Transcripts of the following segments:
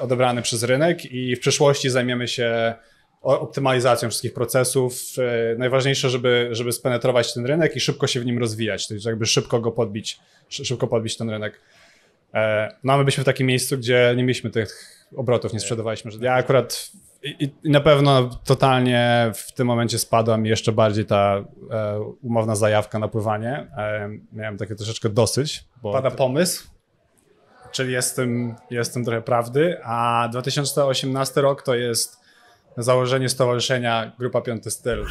odebrany przez rynek i w przyszłości zajmiemy się optymalizacją wszystkich procesów. E, najważniejsze, żeby, żeby spenetrować ten rynek i szybko się w nim rozwijać, jest jakby szybko go podbić, szybko podbić ten rynek. E, no a my byliśmy w takim miejscu, gdzie nie mieliśmy tych obrotów, nie sprzedawaliśmy. Ja akurat i, i na pewno totalnie w tym momencie spadła mi jeszcze bardziej ta e, umowna zajawka na pływanie. Miałem takie troszeczkę dosyć, bo pada pomysł, czyli jest tym, jest tym trochę prawdy, a 2018 rok to jest założenie stowarzyszenia Grupa Piąty Styl.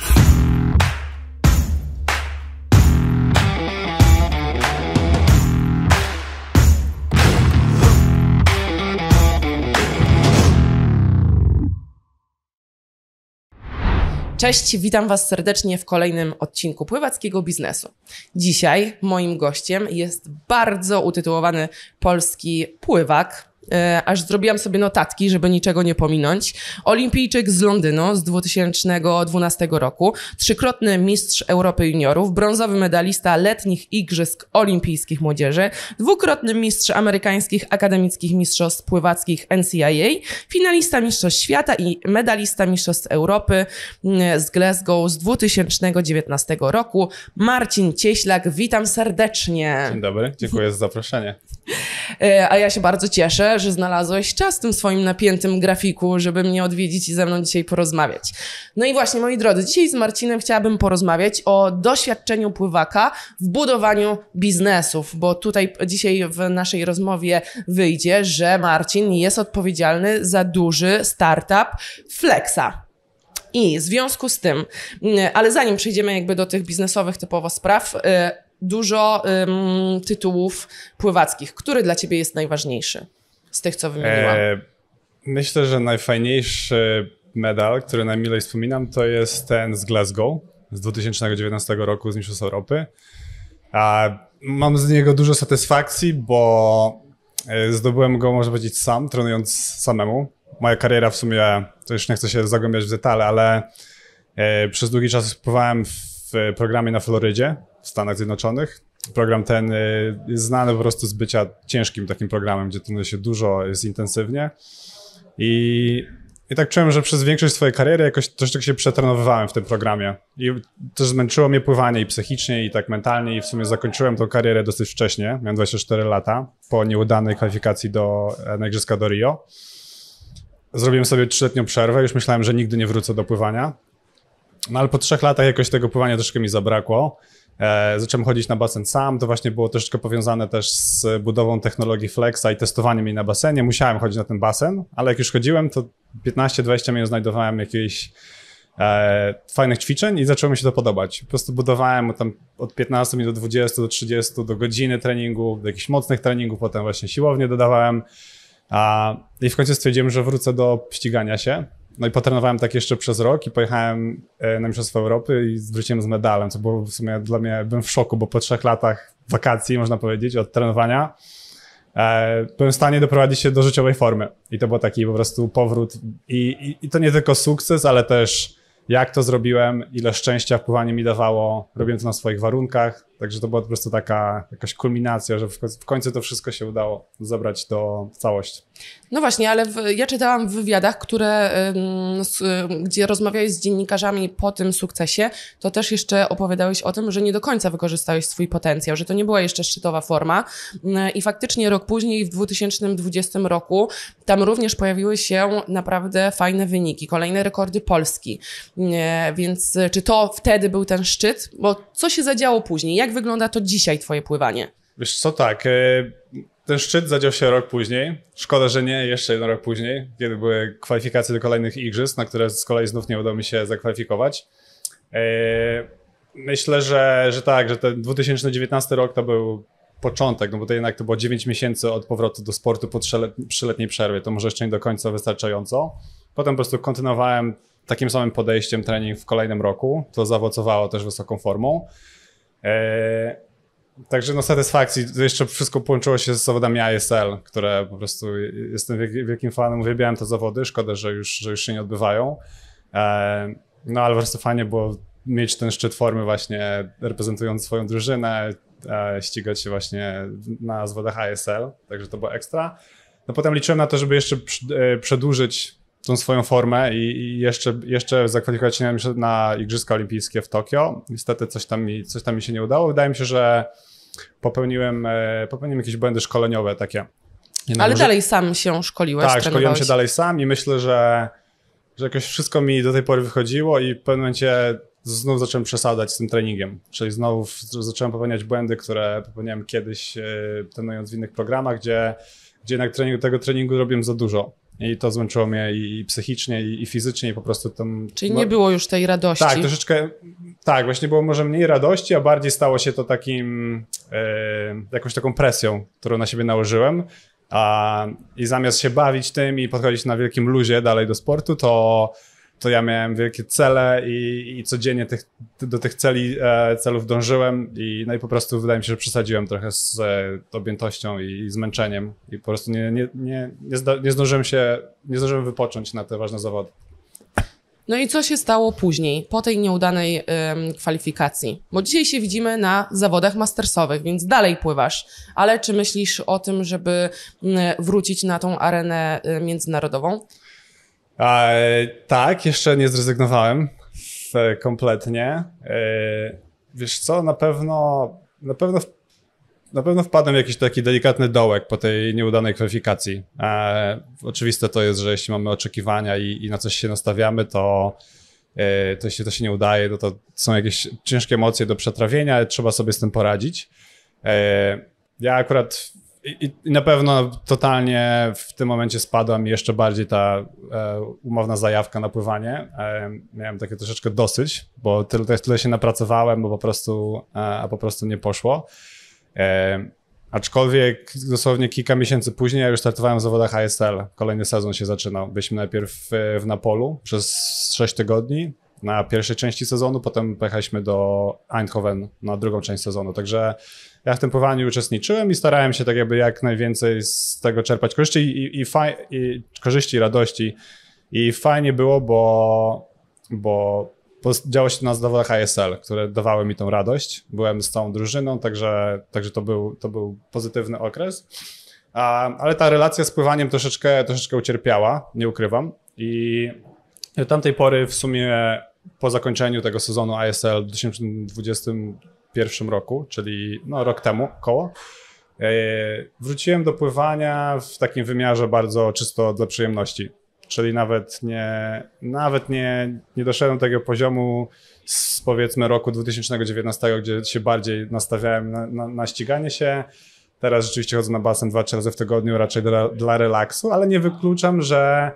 Cześć, witam Was serdecznie w kolejnym odcinku Pływackiego Biznesu. Dzisiaj moim gościem jest bardzo utytułowany polski pływak, aż zrobiłam sobie notatki, żeby niczego nie pominąć. Olimpijczyk z Londynu z 2012 roku, trzykrotny mistrz Europy juniorów, brązowy medalista letnich Igrzysk Olimpijskich Młodzieży, dwukrotny mistrz amerykańskich akademickich mistrzostw pływackich NCAA, finalista Mistrzostw Świata i medalista Mistrzostw Europy mm, z Glasgow z 2019 roku. Marcin Cieślak, witam serdecznie. Dzień dobry, dziękuję za zaproszenie. E, a ja się bardzo cieszę, że znalazłeś czas w tym swoim napiętym grafiku, żeby mnie odwiedzić i ze mną dzisiaj porozmawiać. No i właśnie, moi drodzy, dzisiaj z Marcinem chciałabym porozmawiać o doświadczeniu pływaka w budowaniu biznesów, bo tutaj dzisiaj w naszej rozmowie wyjdzie, że Marcin jest odpowiedzialny za duży startup Flexa. I w związku z tym, ale zanim przejdziemy jakby do tych biznesowych typowo spraw, e, dużo ym, tytułów pływackich. Który dla ciebie jest najważniejszy z tych, co wymieniłam? E, myślę, że najfajniejszy medal, który najmilej wspominam, to jest ten z Glasgow z 2019 roku z Mistrzostw Europy. A mam z niego dużo satysfakcji, bo e, zdobyłem go, można powiedzieć, sam, trenując samemu. Moja kariera w sumie, to już nie chcę się zagłębiać w detale, ale e, przez długi czas pływałem w programie na Florydzie w Stanach Zjednoczonych. Program ten y, jest znany po prostu z bycia ciężkim takim programem, gdzie trenuje się dużo, jest intensywnie. I, I tak czułem, że przez większość swojej kariery jakoś troszeczkę się przetrenowywałem w tym programie. I też zmęczyło mnie pływanie i psychicznie, i tak mentalnie. I w sumie zakończyłem tą karierę dosyć wcześnie. Miałem 24 lata po nieudanej kwalifikacji do, e, na Igrzyska do Rio. Zrobiłem sobie trzyletnią przerwę, już myślałem, że nigdy nie wrócę do pływania. No ale po trzech latach jakoś tego pływania troszkę mi zabrakło. E, zacząłem chodzić na basen sam, to właśnie było troszeczkę powiązane też z budową technologii Flexa i testowaniem jej na basenie. Musiałem chodzić na ten basen, ale jak już chodziłem, to 15-20 minut znajdowałem jakieś e, fajnych ćwiczeń i zaczęło mi się to podobać. Po prostu budowałem tam od 15 minut do 20, do 30, do godziny treningu, do jakichś mocnych treningów, potem właśnie siłownie dodawałem. A, I w końcu stwierdziłem, że wrócę do ścigania się. No i potrenowałem tak jeszcze przez rok i pojechałem e, na Mistrzostwa Europy i wróciłem z medalem, co było w sumie dla mnie, byłem w szoku, bo po trzech latach wakacji, można powiedzieć, od trenowania, e, byłem w stanie doprowadzić się do życiowej formy. I to był taki po prostu powrót. I, i, i to nie tylko sukces, ale też jak to zrobiłem, ile szczęścia w pływaniu mi dawało, robiłem to na swoich warunkach, Także to była po prostu taka jakaś kulminacja, że w końcu to wszystko się udało zabrać do całości. No właśnie, ale w, ja czytałam w wywiadach, które, gdzie rozmawiałeś z dziennikarzami po tym sukcesie, to też jeszcze opowiadałeś o tym, że nie do końca wykorzystałeś swój potencjał, że to nie była jeszcze szczytowa forma i faktycznie rok później, w 2020 roku, tam również pojawiły się naprawdę fajne wyniki, kolejne rekordy Polski. Więc czy to wtedy był ten szczyt? Bo co się zadziało później? Jak jak wygląda to dzisiaj, twoje pływanie? Wiesz co, tak. E, ten szczyt zadział się rok później. Szkoda, że nie jeszcze jeden rok później, kiedy były kwalifikacje do kolejnych igrzysk, na które z kolei znów nie udało mi się zakwalifikować. E, myślę, że, że tak, że ten 2019 rok to był początek, no bo to jednak to było 9 miesięcy od powrotu do sportu po trzyletniej przerwie, to może jeszcze nie do końca wystarczająco. Potem po prostu kontynuowałem takim samym podejściem trening w kolejnym roku, to zaowocowało też wysoką formą. E, także no satysfakcji, to jeszcze wszystko połączyło się z zawodami ISL, które po prostu jestem wielkim fanem, uwielbiałem te zawody, szkoda, że już, że już się nie odbywają. E, no ale prostu fajnie było mieć ten szczyt formy właśnie reprezentując swoją drużynę, e, ścigać się właśnie na zawodach ISL, także to było ekstra. no potem liczyłem na to, żeby jeszcze przedłużyć tą swoją formę i, jeszcze, jeszcze zakwalifikować się na Igrzyska Olimpijskie w Tokio. Niestety coś tam mi, coś tam mi się nie udało. Wydaje mi się, że popełniłem, e, popełniłem jakieś błędy szkoleniowe takie. Ale może... dalej sam się szkoliłeś, Tak, szkoliłem się dalej sam i myślę, że, że jakoś wszystko mi do tej pory wychodziło i w pewnym momencie znów zacząłem przesadzać z tym treningiem. Czyli znowu zacząłem popełniać błędy, które popełniałem kiedyś e, trenując w innych programach, gdzie, gdzie jednak treningu, tego treningu robiłem za dużo. I to zmęczyło mnie i, psychicznie, i, fizycznie, i po prostu tam. Czyli nie było już tej radości. Tak, troszeczkę. Tak, właśnie było może mniej radości, a bardziej stało się to takim. E, jakąś taką presją, którą na siebie nałożyłem. A, I zamiast się bawić tym i podchodzić na wielkim luzie dalej do sportu, to to ja miałem wielkie cele i, i codziennie tych, do tych celi, e, celów dążyłem i, no i po prostu wydaje mi się, że przesadziłem trochę z e, objętością i, i zmęczeniem i po prostu nie, nie, nie, nie, zda, nie zdążyłem się, nie zdążyłem wypocząć na te ważne zawody. No i co się stało później, po tej nieudanej ym, kwalifikacji? Bo dzisiaj się widzimy na zawodach mastersowych, więc dalej pływasz. Ale czy myślisz o tym, żeby wrócić na tą arenę y, międzynarodową? E, tak, jeszcze nie zrezygnowałem w, kompletnie. E, wiesz co, na pewno, na pewno, na pewno wpadłem w jakiś taki delikatny dołek po tej nieudanej kwalifikacji. E, oczywiste to jest, że jeśli mamy oczekiwania i, i na coś się nastawiamy, to, e, to jeśli to się nie udaje, no to są jakieś ciężkie emocje do przetrawienia, trzeba sobie z tym poradzić. E, ja akurat i, I, na pewno totalnie w tym momencie spadła mi jeszcze bardziej ta e, umowna zajawka na pływanie. E, miałem takie troszeczkę dosyć, bo tyle, tyle się napracowałem, bo po prostu, e, a po prostu nie poszło. E, aczkolwiek dosłownie kilka miesięcy później ja już startowałem w zawodach ASL. Kolejny sezon się zaczynał. Byliśmy najpierw w, w Napolu przez 6 tygodni na pierwszej części sezonu, potem pojechaliśmy do Eindhoven na drugą część sezonu. Także ja w tym pływaniu uczestniczyłem i starałem się tak jakby jak najwięcej z tego czerpać korzyści i, i, faj, i korzyści, radości. I fajnie było, bo, bo, działo się na zawodach ASL, które dawały mi tą radość. Byłem z całą drużyną, także, także to, był, to był pozytywny okres. A, ale ta relacja z pływaniem troszeczkę, troszeczkę ucierpiała, nie ukrywam. I do tamtej pory w sumie po zakończeniu tego sezonu ASL w 2020 pierwszym roku, czyli no, rok temu koło. E, wróciłem do pływania w takim wymiarze bardzo czysto dla przyjemności. Czyli nawet nie, nawet nie, nie doszedłem do tego poziomu z powiedzmy roku 2019, gdzie się bardziej nastawiałem na, na, na ściganie się. Teraz rzeczywiście chodzę na basen dwa, trzy razy w tygodniu, raczej dla, dla relaksu, ale nie wykluczam, że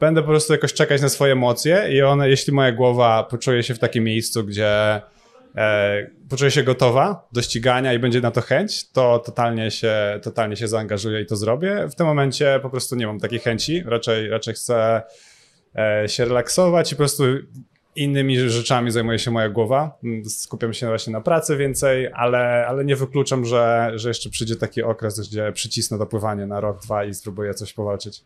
będę po prostu jakoś czekać na swoje emocje i one, jeśli moja głowa poczuje się w takim miejscu, gdzie e, poczuje się gotowa do ścigania i będzie na to chęć, to totalnie się, totalnie się zaangażuję i to zrobię. W tym momencie po prostu nie mam takiej chęci, raczej, raczej chcę e, się relaksować i po prostu innymi rzeczami zajmuje się moja głowa. Skupiam się właśnie na pracy więcej, ale, ale nie wykluczam, że, że jeszcze przyjdzie taki okres, gdzie przycisnę dopływanie na rok, dwa i spróbuję coś powalczyć.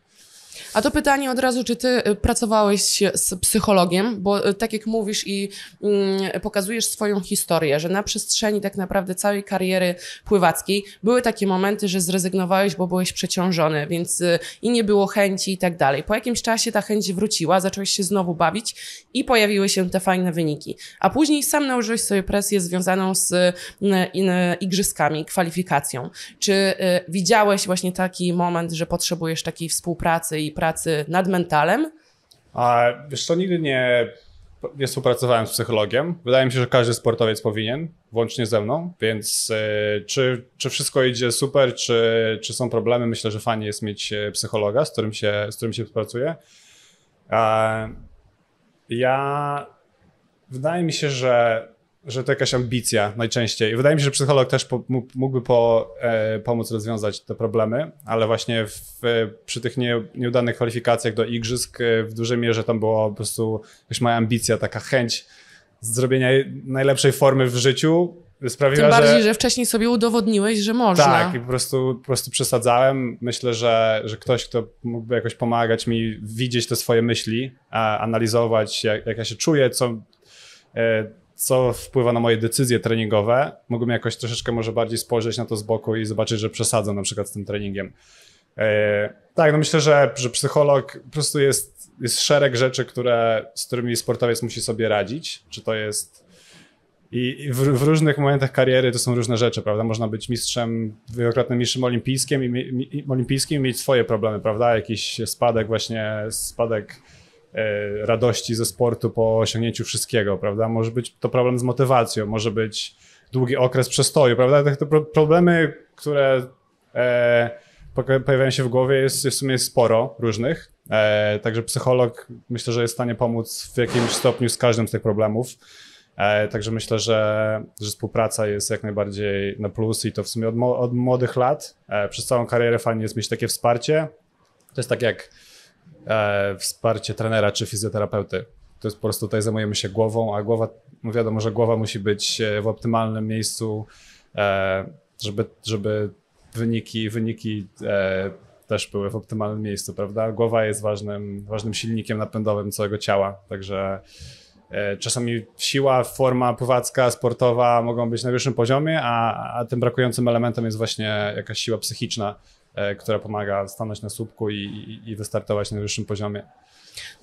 A to pytanie od razu, czy ty y, pracowałeś z psychologiem, bo y, tak jak mówisz i mm, pokazujesz swoją historię, że na przestrzeni tak naprawdę całej kariery pływackiej były takie momenty, że zrezygnowałeś, bo byłeś przeciążony, więc y, i nie było chęci i tak dalej. Po jakimś czasie ta chęć wróciła, zacząłeś się znowu bawić i pojawiły się te fajne wyniki. A później sam nałożyłeś sobie presję związaną z igrzyskami, kwalifikacją. Czy widziałeś właśnie taki moment, że potrzebujesz takiej współpracy pracy nad mentalem? A wiesz co, nigdy nie, nie współpracowałem z psychologiem. Wydaje mi się, że każdy sportowiec powinien, włącznie ze mną, więc e, czy, czy wszystko idzie super, czy, czy są problemy, myślę, że fajnie jest mieć e, psychologa, z którym się, z którym się współpracuje. Ja wydaje mi się, że że to jakaś ambicja najczęściej. Wydaje mi się, że psycholog też po, mógłby po, e, pomóc rozwiązać te problemy, ale właśnie w, przy tych nie, nieudanych kwalifikacjach do igrzysk e, w dużej mierze tam była po prostu jakaś moja ambicja, taka chęć zrobienia najlepszej formy w życiu. Sprawiła, Tym bardziej, że... że wcześniej sobie udowodniłeś, że można. Tak, i po prostu, po prostu przesadzałem. Myślę, że, że ktoś, kto mógłby jakoś pomagać mi widzieć te swoje myśli, analizować, jak, jak ja się czuję, co e, co wpływa na moje decyzje treningowe, mógłbym jakoś troszeczkę może bardziej spojrzeć na to z boku i zobaczyć, że przesadzam na przykład z tym treningiem. E, tak, no myślę, że, że psycholog po prostu jest, jest szereg rzeczy, które, z którymi sportowiec musi sobie radzić. Czy to jest. I w, w, różnych momentach kariery to są różne rzeczy, prawda? Można być mistrzem, wielokrotnym mistrzem olimpijskim i, mi, olimpijskim i mieć swoje problemy, prawda? Jakiś spadek, właśnie spadek radości ze sportu po osiągnięciu wszystkiego, prawda? Może być to problem z motywacją, może być długi okres przestoju, prawda? Te problemy, które. E, pojawiają się w głowie, jest, w sumie sporo różnych. E, także psycholog myślę, że jest w stanie pomóc w jakimś stopniu z każdym z tych problemów. E, także myślę, że, że współpraca jest jak najbardziej na plus i to w sumie od, od młodych lat. E, przez całą karierę fajnie jest mieć takie wsparcie. To jest tak jak e, wsparcie trenera czy fizjoterapeuty. To jest po prostu tutaj zajmujemy się głową, a głowa, no wiadomo, że głowa musi być e, w optymalnym miejscu, e, żeby, żeby wyniki, wyniki e, też były w optymalnym miejscu, prawda? Głowa jest ważnym, ważnym silnikiem napędowym całego ciała, także e, czasami siła, forma pływacka, sportowa mogą być na wyższym poziomie, a, a tym brakującym elementem jest właśnie jakaś siła psychiczna, która pomaga stanąć na słupku i, i, i wystartować na wyższym poziomie.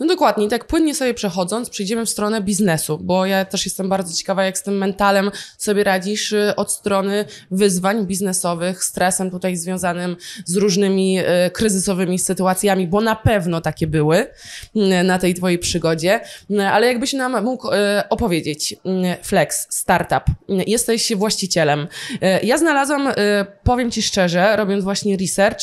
No dokładnie, tak płynnie sobie przechodząc, przejdziemy w stronę biznesu, bo ja też jestem bardzo ciekawa, jak z tym mentalem sobie radzisz y, od strony wyzwań biznesowych, stresem tutaj związanym z różnymi y, kryzysowymi sytuacjami, bo na pewno takie były y, na tej twojej przygodzie, ale jakbyś nam mógł opowiedzieć, Flex, startup, jesteś właścicielem. Ja znalazłam, powiem ci szczerze, robiąc właśnie research,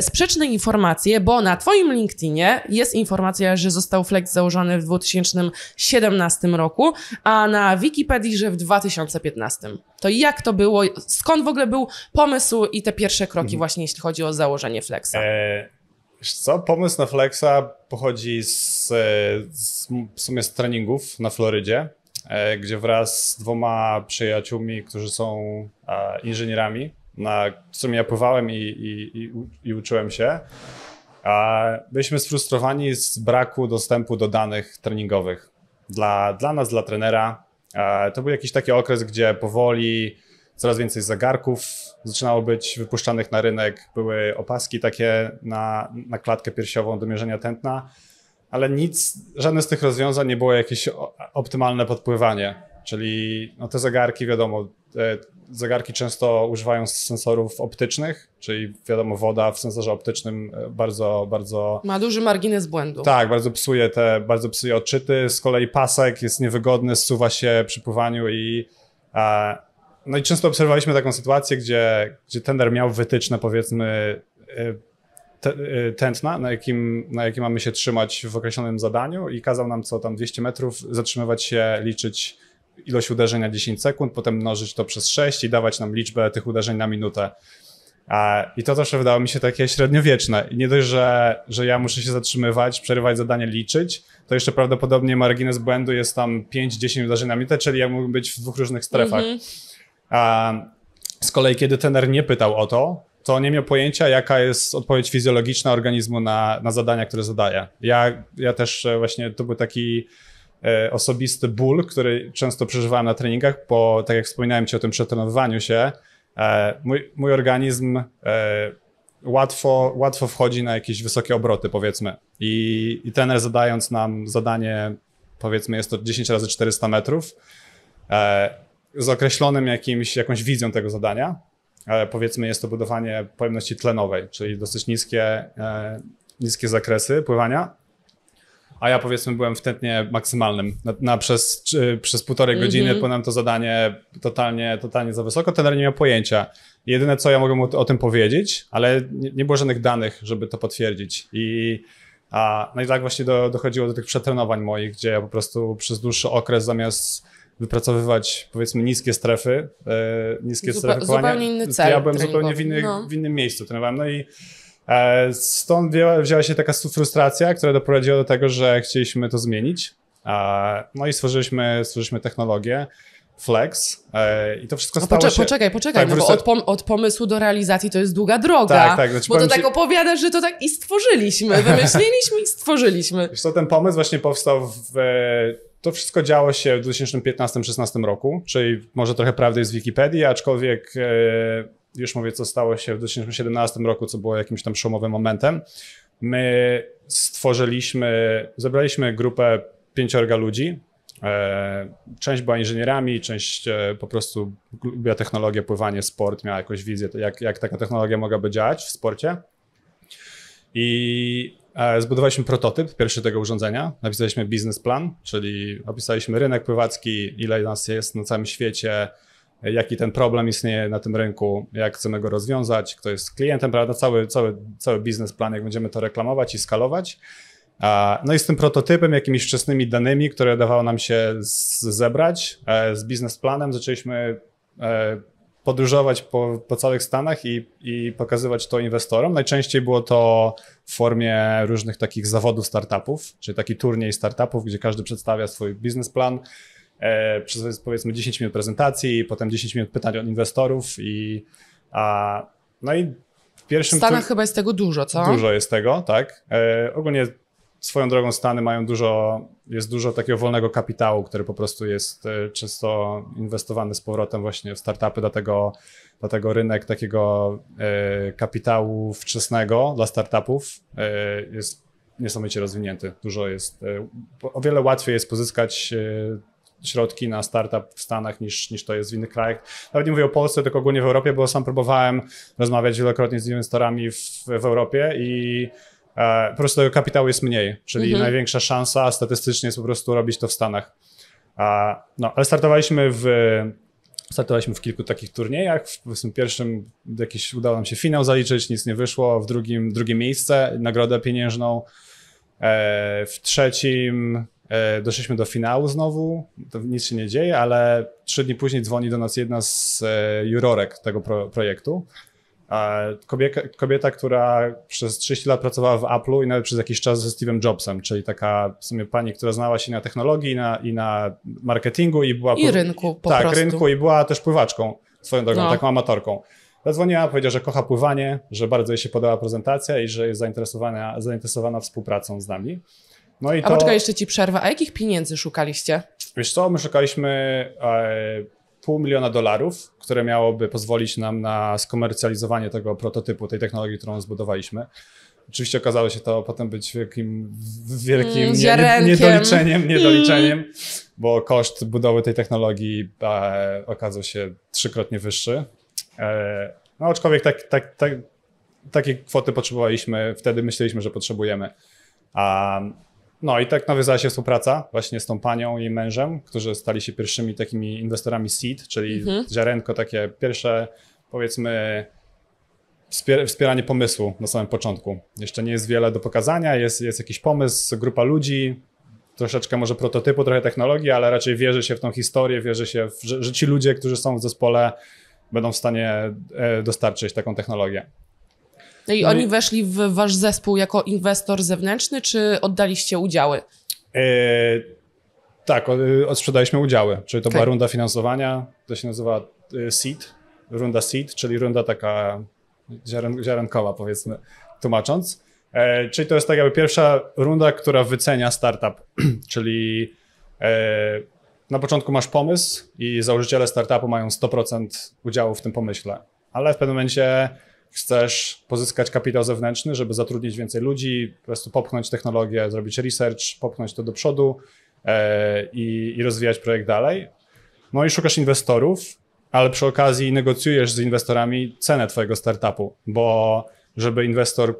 sprzeczne informacje, bo na twoim LinkedInie jest informacja, że został Flex założony w 2017 roku, a na Wikipedii, że w 2015. To jak to było? Skąd w ogóle był pomysł i te pierwsze kroki mhm. właśnie, jeśli chodzi o założenie Flexa? E, co? Pomysł na Flexa pochodzi z, z, w sumie z treningów na Florydzie, e, gdzie wraz z dwoma przyjaciółmi, którzy są e, inżynierami, na którym ja pływałem i, i, i, i uczyłem się, byliśmy sfrustrowani z braku dostępu do danych treningowych. Dla, dla nas, dla trenera, to był jakiś taki okres, gdzie powoli coraz więcej zagarków zaczynało być wypuszczanych na rynek. Były opaski takie na, na klatkę piersiową do mierzenia tętna, ale nic, żadne z tych rozwiązań nie było jakieś optymalne podpływanie. Czyli no te zegarki, wiadomo, zegarki często używają sensorów optycznych, czyli wiadomo, woda w sensorze optycznym e, bardzo, bardzo... Ma duży margines błędu. Tak, bardzo psuje te, bardzo psuje odczyty. Z kolei pasek jest niewygodny, zsuwa się przy pływaniu i... A, no i często obserwowaliśmy taką sytuację, gdzie, gdzie tender miał wytyczne, powiedzmy, e, e, tętna, na jakim, na jakim mamy się trzymać w określonym zadaniu i kazał nam co tam 200 metrów zatrzymywać się, liczyć ilość uderzeń na 10 sekund, potem mnożyć to przez 6 i dawać nam liczbę tych uderzeń na minutę. I to też wydało mi się takie średniowieczne. I nie dość, że, że ja muszę się zatrzymywać, przerywać zadanie, liczyć, to jeszcze prawdopodobnie margines błędu jest tam 5-10 uderzeń na minutę, czyli ja mógłbym być w dwóch różnych strefach. Mm -hmm. Z kolei, kiedy tener nie pytał o to, to nie miał pojęcia, jaka jest odpowiedź fizjologiczna organizmu na, na zadania, które zadaje. Ja, ja też e, właśnie, to był taki osobisty ból, który często przeżywałem na treningach, bo tak jak wspominałem ci o tym przetrenowaniu się, e, mój, mój organizm e, łatwo, łatwo wchodzi na jakieś wysokie obroty, powiedzmy. I, I trener zadając nam zadanie, powiedzmy, jest to 10 razy 400 metrów, z określonym jakimś, jakąś wizją tego zadania. Powiedzmy, jest to budowanie pojemności tlenowej, czyli dosyć niskie, niskie zakresy pływania a ja powiedzmy byłem w tętnie maksymalnym. Na, na przez, czy, przez półtorej mm -hmm. godziny płynąłem to zadanie totalnie, totalnie za wysoko, ten nie miał pojęcia. Jedyne co ja mogę mu o tym powiedzieć, ale nie, nie było żadnych danych, żeby to potwierdzić. I, a, no i tak właśnie do, dochodziło do tych przetrenowań moich, gdzie ja po prostu przez dłuższy okres zamiast wypracowywać powiedzmy niskie strefy, e, niskie Zupa strefy Zupełnie inny cel. Ja byłem zupełnie w, inny, no. w innym miejscu trenowałem. No i stąd wzięła, się taka frustracja, która doprowadziła do tego, że chcieliśmy to zmienić. No i stworzyliśmy, stworzyliśmy technologię. Flex e, i to wszystko no stało poczekaj, się... Poczekaj, poczekaj, tak, no bo od, pom od, pomysłu do realizacji to jest długa droga. Tak, tak. Znaczy, bo to tak opowiadasz, że to tak i stworzyliśmy, wymyśliliśmy i stworzyliśmy. Wiesz co, ten pomysł właśnie powstał w... To wszystko działo się w 2015-16 roku, czyli może trochę prawdy jest w Wikipedii, aczkolwiek e, już mówię, co stało się w 2017 roku, co było jakimś tam szumowym momentem. My stworzyliśmy, zebraliśmy grupę pięciorga ludzi. E, część była inżynierami, część e, po prostu lubiła technologię, pływanie, sport, miała jakąś wizję, jak, jak taka technologia mogłaby działać w sporcie. I e, zbudowaliśmy prototyp pierwszy tego urządzenia, napisaliśmy biznesplan, czyli opisaliśmy rynek pływacki, ile nas jest na całym świecie, jaki ten problem istnieje na tym rynku, jak chcemy go rozwiązać, kto jest klientem, prawda, cały, cały, cały biznesplan, jak będziemy to reklamować i skalować. No i z tym prototypem, jakimiś wczesnymi danymi, które dawało nam się zebrać, e, z biznesplanem zaczęliśmy e, podróżować po, po całych Stanach i, i pokazywać to inwestorom. Najczęściej było to w formie różnych takich zawodów startupów, czyli taki turniej startupów, gdzie każdy przedstawia swój biznesplan e, przez powiedzmy 10 minut prezentacji, potem 10 minut pytań od inwestorów i a, no i w pierwszym... W Stanach chyba jest tego dużo, co? Dużo jest tego, tak. E, ogólnie swoją drogą Stany mają dużo, jest dużo takiego wolnego kapitału, który po prostu jest e, często inwestowany z powrotem właśnie w startupy, dlatego, dlatego rynek takiego e, kapitału wczesnego dla startupów e, jest niesamowicie rozwinięty. Dużo jest, e, o wiele łatwiej jest pozyskać e, środki na startup w Stanach niż, niż to jest w innych krajach. Nawet nie mówię o Polsce, tylko ogólnie w Europie, bo sam próbowałem rozmawiać wielokrotnie z inwestorami w, w Europie i E, po prostu tego kapitału jest mniej, czyli mhm. największa szansa statystycznie jest po prostu robić to w Stanach. No, ale startowaliśmy w, startowaliśmy w kilku takich turniejach. W pierwszym jakiś udało nam się finał zaliczyć, nic nie wyszło. W drugim drugie miejsce, nagrodę pieniężną. E, w trzecim e, doszliśmy do finału znowu. To nic się nie dzieje, ale trzy dni później dzwoni do nas jedna z jurorek tego pro, projektu Kobieta, kobieta, która przez 30 lat pracowała w Apple'u i nawet przez jakiś czas ze Steve'em Jobsem, czyli taka w sumie pani, która znała się na technologii i na, i na marketingu i była... I rynku po tak, prostu. Tak, rynku i była też pływaczką swoją drogą, no. taką amatorką. Zadzwoniła, powiedziała, że kocha pływanie, że bardzo jej się podobała prezentacja i że jest zainteresowana, zainteresowana współpracą z nami. No i to... A poczekaj, jeszcze ci przerwę. A jakich pieniędzy szukaliście? Wiesz co, my szukaliśmy... E, pół miliona dolarów, które miałoby pozwolić nam na skomercjalizowanie tego prototypu, tej technologii, którą zbudowaliśmy. Oczywiście okazało się to potem być wielkim, wielkim mm, nie, niedoliczeniem, niedoliczeniem mm. bo koszt budowy tej technologii e, okazał się trzykrotnie wyższy. E, no aczkolwiek tak, tak, tak, takie kwoty potrzebowaliśmy, wtedy myśleliśmy, że potrzebujemy. A no i tak nawiązała się współpraca właśnie z tą panią i mężem, którzy stali się pierwszymi takimi inwestorami seed, czyli mhm. ziarenko takie pierwsze, powiedzmy, wspieranie pomysłu na samym początku. Jeszcze nie jest wiele do pokazania, jest, jest jakiś pomysł, grupa ludzi, troszeczkę może prototypu, trochę technologii, ale raczej wierzy się w tą historię, wierzy się, w, że, że ci ludzie, którzy są w zespole, będą w stanie e, dostarczyć taką technologię. No i no oni weszli w wasz zespół jako inwestor zewnętrzny, czy oddaliście udziały? E, tak, odsprzedaliśmy udziały, czyli to okay. była runda finansowania, to się nazywa e, seed, runda seed, czyli runda taka ziaren, ziarenkowa powiedzmy, tłumacząc. E, czyli to jest tak jakby pierwsza runda, która wycenia startup, czyli e, na początku masz pomysł i założyciele startupu mają 100% udziału w tym pomyśle, ale w pewnym momencie chcesz pozyskać kapitał zewnętrzny, żeby zatrudnić więcej ludzi, po prostu popchnąć technologię, zrobić research, popchnąć to do przodu e, i, i rozwijać projekt dalej. No i szukasz inwestorów, ale przy okazji negocjujesz z inwestorami cenę twojego startupu, bo żeby inwestor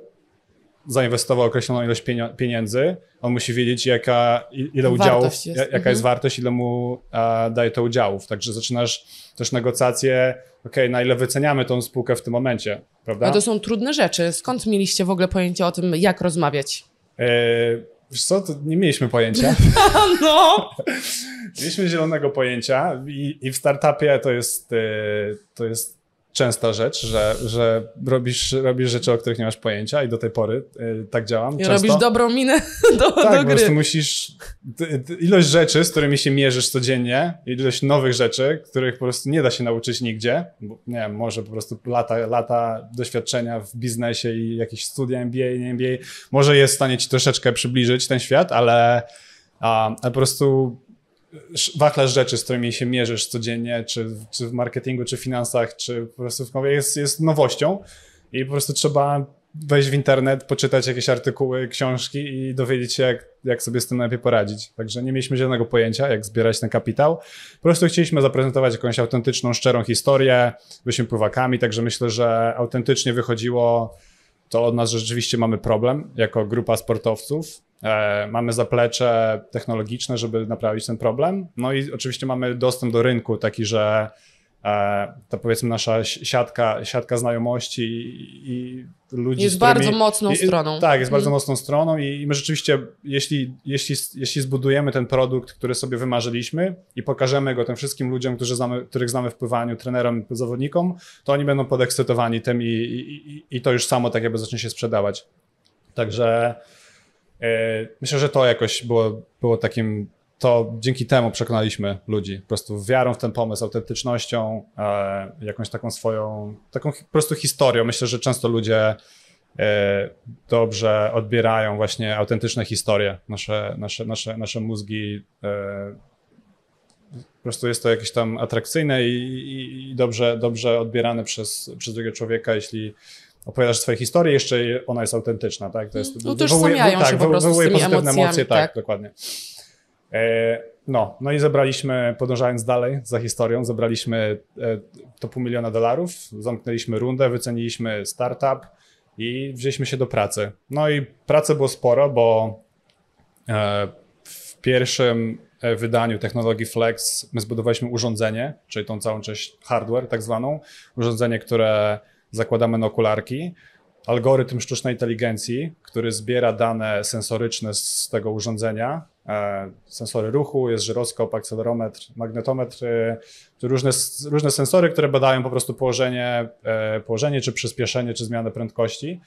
zainwestował określoną ilość pieniędzy, on musi wiedzieć, jaka, ile udziałów, jest. jaka mhm. jest wartość, ile mu a, daje to udziałów. Także zaczynasz też negocjacje, ok, na ile wyceniamy tą spółkę w tym momencie, prawda? A to są trudne rzeczy. Skąd mieliście w ogóle pojęcie o tym, jak rozmawiać? E, wiesz co, to nie mieliśmy pojęcia. no! mieliśmy zielonego pojęcia i, i w startupie to jest, e, to jest częsta rzecz, że, że robisz, robisz rzeczy, o których nie masz pojęcia i do tej pory y, tak działam. I często. robisz dobrą minę do, tak, do gry. po prostu musisz... Ilość rzeczy, z którymi się mierzysz codziennie, ilość nowych rzeczy, których po prostu nie da się nauczyć nigdzie, bo, nie wiem, może po prostu lata, lata doświadczenia w biznesie i jakieś studia MBA, nie MBA, może jest w stanie ci troszeczkę przybliżyć ten świat, ale, a, ale po prostu wachlarz rzeczy, z którymi się mierzysz codziennie, czy, czy w marketingu, czy w finansach, czy po prostu w jest, jest nowością i po prostu trzeba wejść w internet, poczytać jakieś artykuły, książki i dowiedzieć się, jak, jak sobie z tym lepiej poradzić. Także nie mieliśmy żadnego pojęcia, jak zbierać ten kapitał. Po prostu chcieliśmy zaprezentować jakąś autentyczną, szczerą historię. Byliśmy pływakami, także myślę, że autentycznie wychodziło to od nas, że rzeczywiście mamy problem jako grupa sportowców. E, mamy zaplecze technologiczne, żeby naprawić ten problem. No i oczywiście mamy dostęp do rynku taki, że e, to powiedzmy nasza siatka, siatka znajomości i, i ludzi. Jest którymi, bardzo mocną i, stroną. Tak, jest bardzo mocną stroną i, my rzeczywiście, jeśli, jeśli, jeśli zbudujemy ten produkt, który sobie wymarzyliśmy i pokażemy go tym wszystkim ludziom, którzy znamy, których znamy w pływaniu, trenerom, zawodnikom, to oni będą podekscytowani tym i, i, to już samo tak jakby zacznie się sprzedawać. Także myślę, że to jakoś było, było takim to dzięki temu przekonaliśmy ludzi po prostu wiarą w ten pomysł, autentycznością, e, jakąś taką swoją, taką po prostu historią. Myślę, że często ludzie e, dobrze odbierają właśnie autentyczne historie. Nasze, nasze, nasze, nasze mózgi e, po prostu jest to jakieś tam atrakcyjne i, i, i dobrze, dobrze odbierane przez, przez drugiego człowieka, jeśli opowiadasz swoją historię, jeszcze ona jest autentyczna, tak? To jest, Utożsamiają wywołuje, się tak, tymi pozytywne emocjami, emocje, tak, tak. dokładnie. E, no, no i zebraliśmy, podążając dalej za historią, zebraliśmy e, to pół miliona dolarów, zamknęliśmy rundę, wyceniliśmy startup i wzięliśmy się do pracy. No i pracy było sporo, bo e, w pierwszym wydaniu technologii Flex my zbudowaliśmy urządzenie, czyli tą całą część hardware tak zwaną, urządzenie, które zakładamy na okularki, algorytm sztucznej inteligencji, który zbiera dane sensoryczne z tego urządzenia, e, sensory ruchu, jest żyroskop, akcelerometr, magnetometr, e, różne, różne sensory, które badają po prostu położenie, e, położenie czy przyspieszenie, czy zmianę prędkości.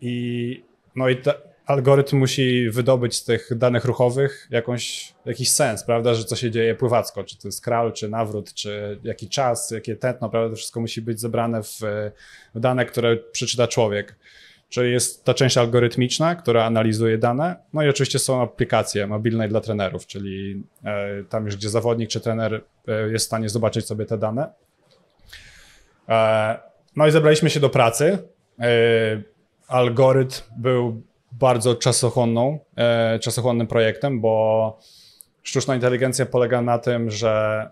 I, no i ta, algorytm musi wydobyć z tych danych ruchowych jakąś, jakiś sens, prawda, że co się dzieje pływacko, czy to jest kral, czy nawrót, czy jaki czas, jakie tętno, prawda, to wszystko musi być zebrane w, w dane, które przeczyta człowiek. Czyli jest ta część algorytmiczna, która analizuje dane, no i oczywiście są aplikacje mobilne dla trenerów, czyli e, tam już, gdzie zawodnik czy trener e, jest w stanie zobaczyć sobie te dane. E, no i zebraliśmy się do pracy. Algorytm był bardzo czasochłonną, e, czasochłonnym projektem, bo sztuczna inteligencja polega na tym, że,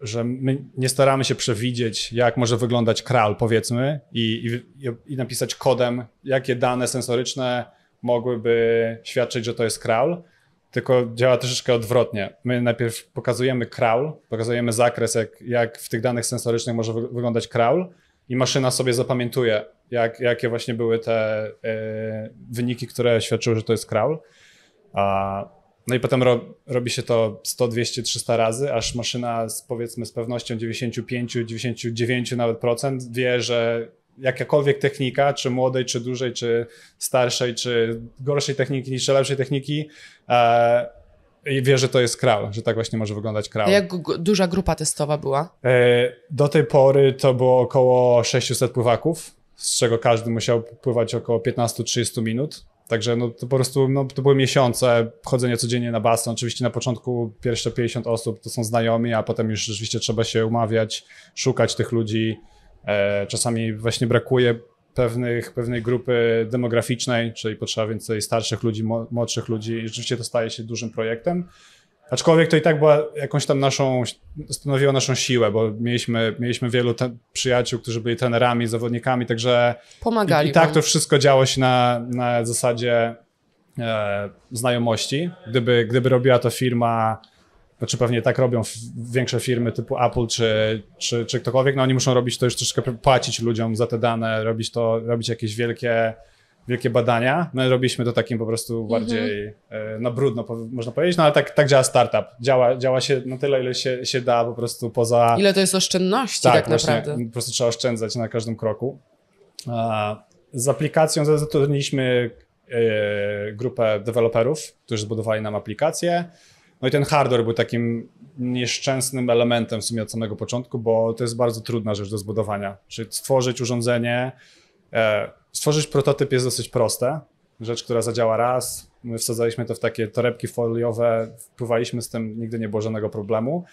że my nie staramy się przewidzieć, jak może wyglądać kral, powiedzmy, i, i, i napisać kodem, jakie dane sensoryczne mogłyby świadczyć, że to jest kral, tylko działa troszeczkę odwrotnie. My najpierw pokazujemy kraul, pokazujemy zakres, jak, jak w tych danych sensorycznych może wyglądać kraul, i maszyna sobie zapamiętuje, jak, jakie właśnie były te y, wyniki, które świadczyły, że to jest crawl. A, no i potem ro, robi się to 100, 200, 300 razy, aż maszyna z powiedzmy z pewnością 95, 99 nawet procent wie, że jakakolwiek technika, czy młodej, czy dużej, czy starszej, czy gorszej techniki, czy lepszej techniki, e, i wie, że to jest kral, że tak właśnie może wyglądać kral. Jak duża grupa testowa była? E, do tej pory to było około 600 pływaków, z czego każdy musiał pływać około 15-30 minut. Także no, to po prostu no, to były miesiące chodzenia codziennie na basen. Oczywiście na początku pierwsze 50 osób to są znajomi, a potem już rzeczywiście trzeba się umawiać, szukać tych ludzi. E, czasami właśnie brakuje pewnych, pewnej grupy demograficznej, czyli potrzeba więcej starszych ludzi, młodszych ludzi i rzeczywiście to staje się dużym projektem. Aczkolwiek to i tak była jakąś tam naszą, stanowiło naszą siłę, bo mieliśmy, mieliśmy wielu przyjaciół, którzy byli trenerami, zawodnikami, także pomagali. I, i tak to wszystko działo się na, na zasadzie e, znajomości. Gdyby, gdyby robiła to firma, znaczy pewnie tak robią większe firmy typu Apple czy, czy, czy ktokolwiek, no oni muszą robić to już troszeczkę płacić ludziom za te dane, robić to, robić jakieś wielkie, wielkie badania. My robiliśmy to takim po prostu bardziej mhm. na brudno, można powiedzieć, no ale tak, tak działa startup. Działa, działa się na tyle, ile się, się da po prostu poza... Ile to jest oszczędności tak, tak naprawdę. Po prostu trzeba oszczędzać na każdym kroku. Z aplikacją zatrudniliśmy e, grupę deweloperów, którzy zbudowali nam aplikację. No i ten hardware był takim nieszczęsnym elementem w sumie od samego początku, bo to jest bardzo trudna rzecz do zbudowania. Czyli stworzyć urządzenie, e, stworzyć prototyp jest dosyć proste, rzecz, która zadziała raz, My wsadzaliśmy to w takie torebki foliowe, wpływaliśmy z tym, nigdy nie było żadnego problemu,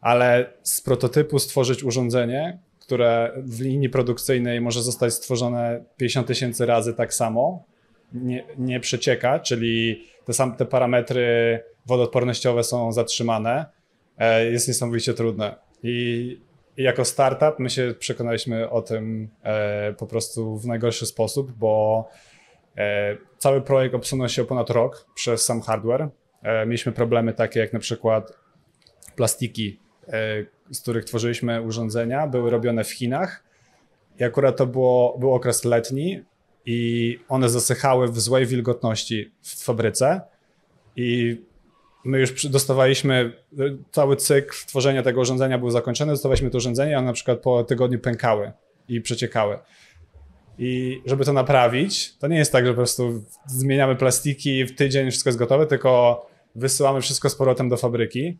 ale z prototypu stworzyć urządzenie, które w linii produkcyjnej może zostać stworzone 50 tysięcy razy tak samo, nie, nie przecieka, czyli te, sam, te parametry wodoodpornościowe są zatrzymane, e, jest niesamowicie trudne. I, jako startup my się przekonaliśmy o tym e, po prostu w najgorszy sposób, bo e, cały projekt obsunął się ponad rok przez sam hardware. Mieliśmy problemy takie jak na przykład plastiki, z których tworzyliśmy urządzenia, były robione w Chinach. I akurat to było, był okres letni i one zasychały w złej wilgotności w fabryce. I my już dostawaliśmy, cały cykl tworzenia tego urządzenia był zakończony, dostawaliśmy to urządzenie, a na przykład po tygodniu pękały i przeciekały. I żeby to naprawić, to nie jest tak, że po prostu zmieniamy plastiki, w tydzień wszystko jest gotowe, tylko wysyłamy wszystko z powrotem do fabryki.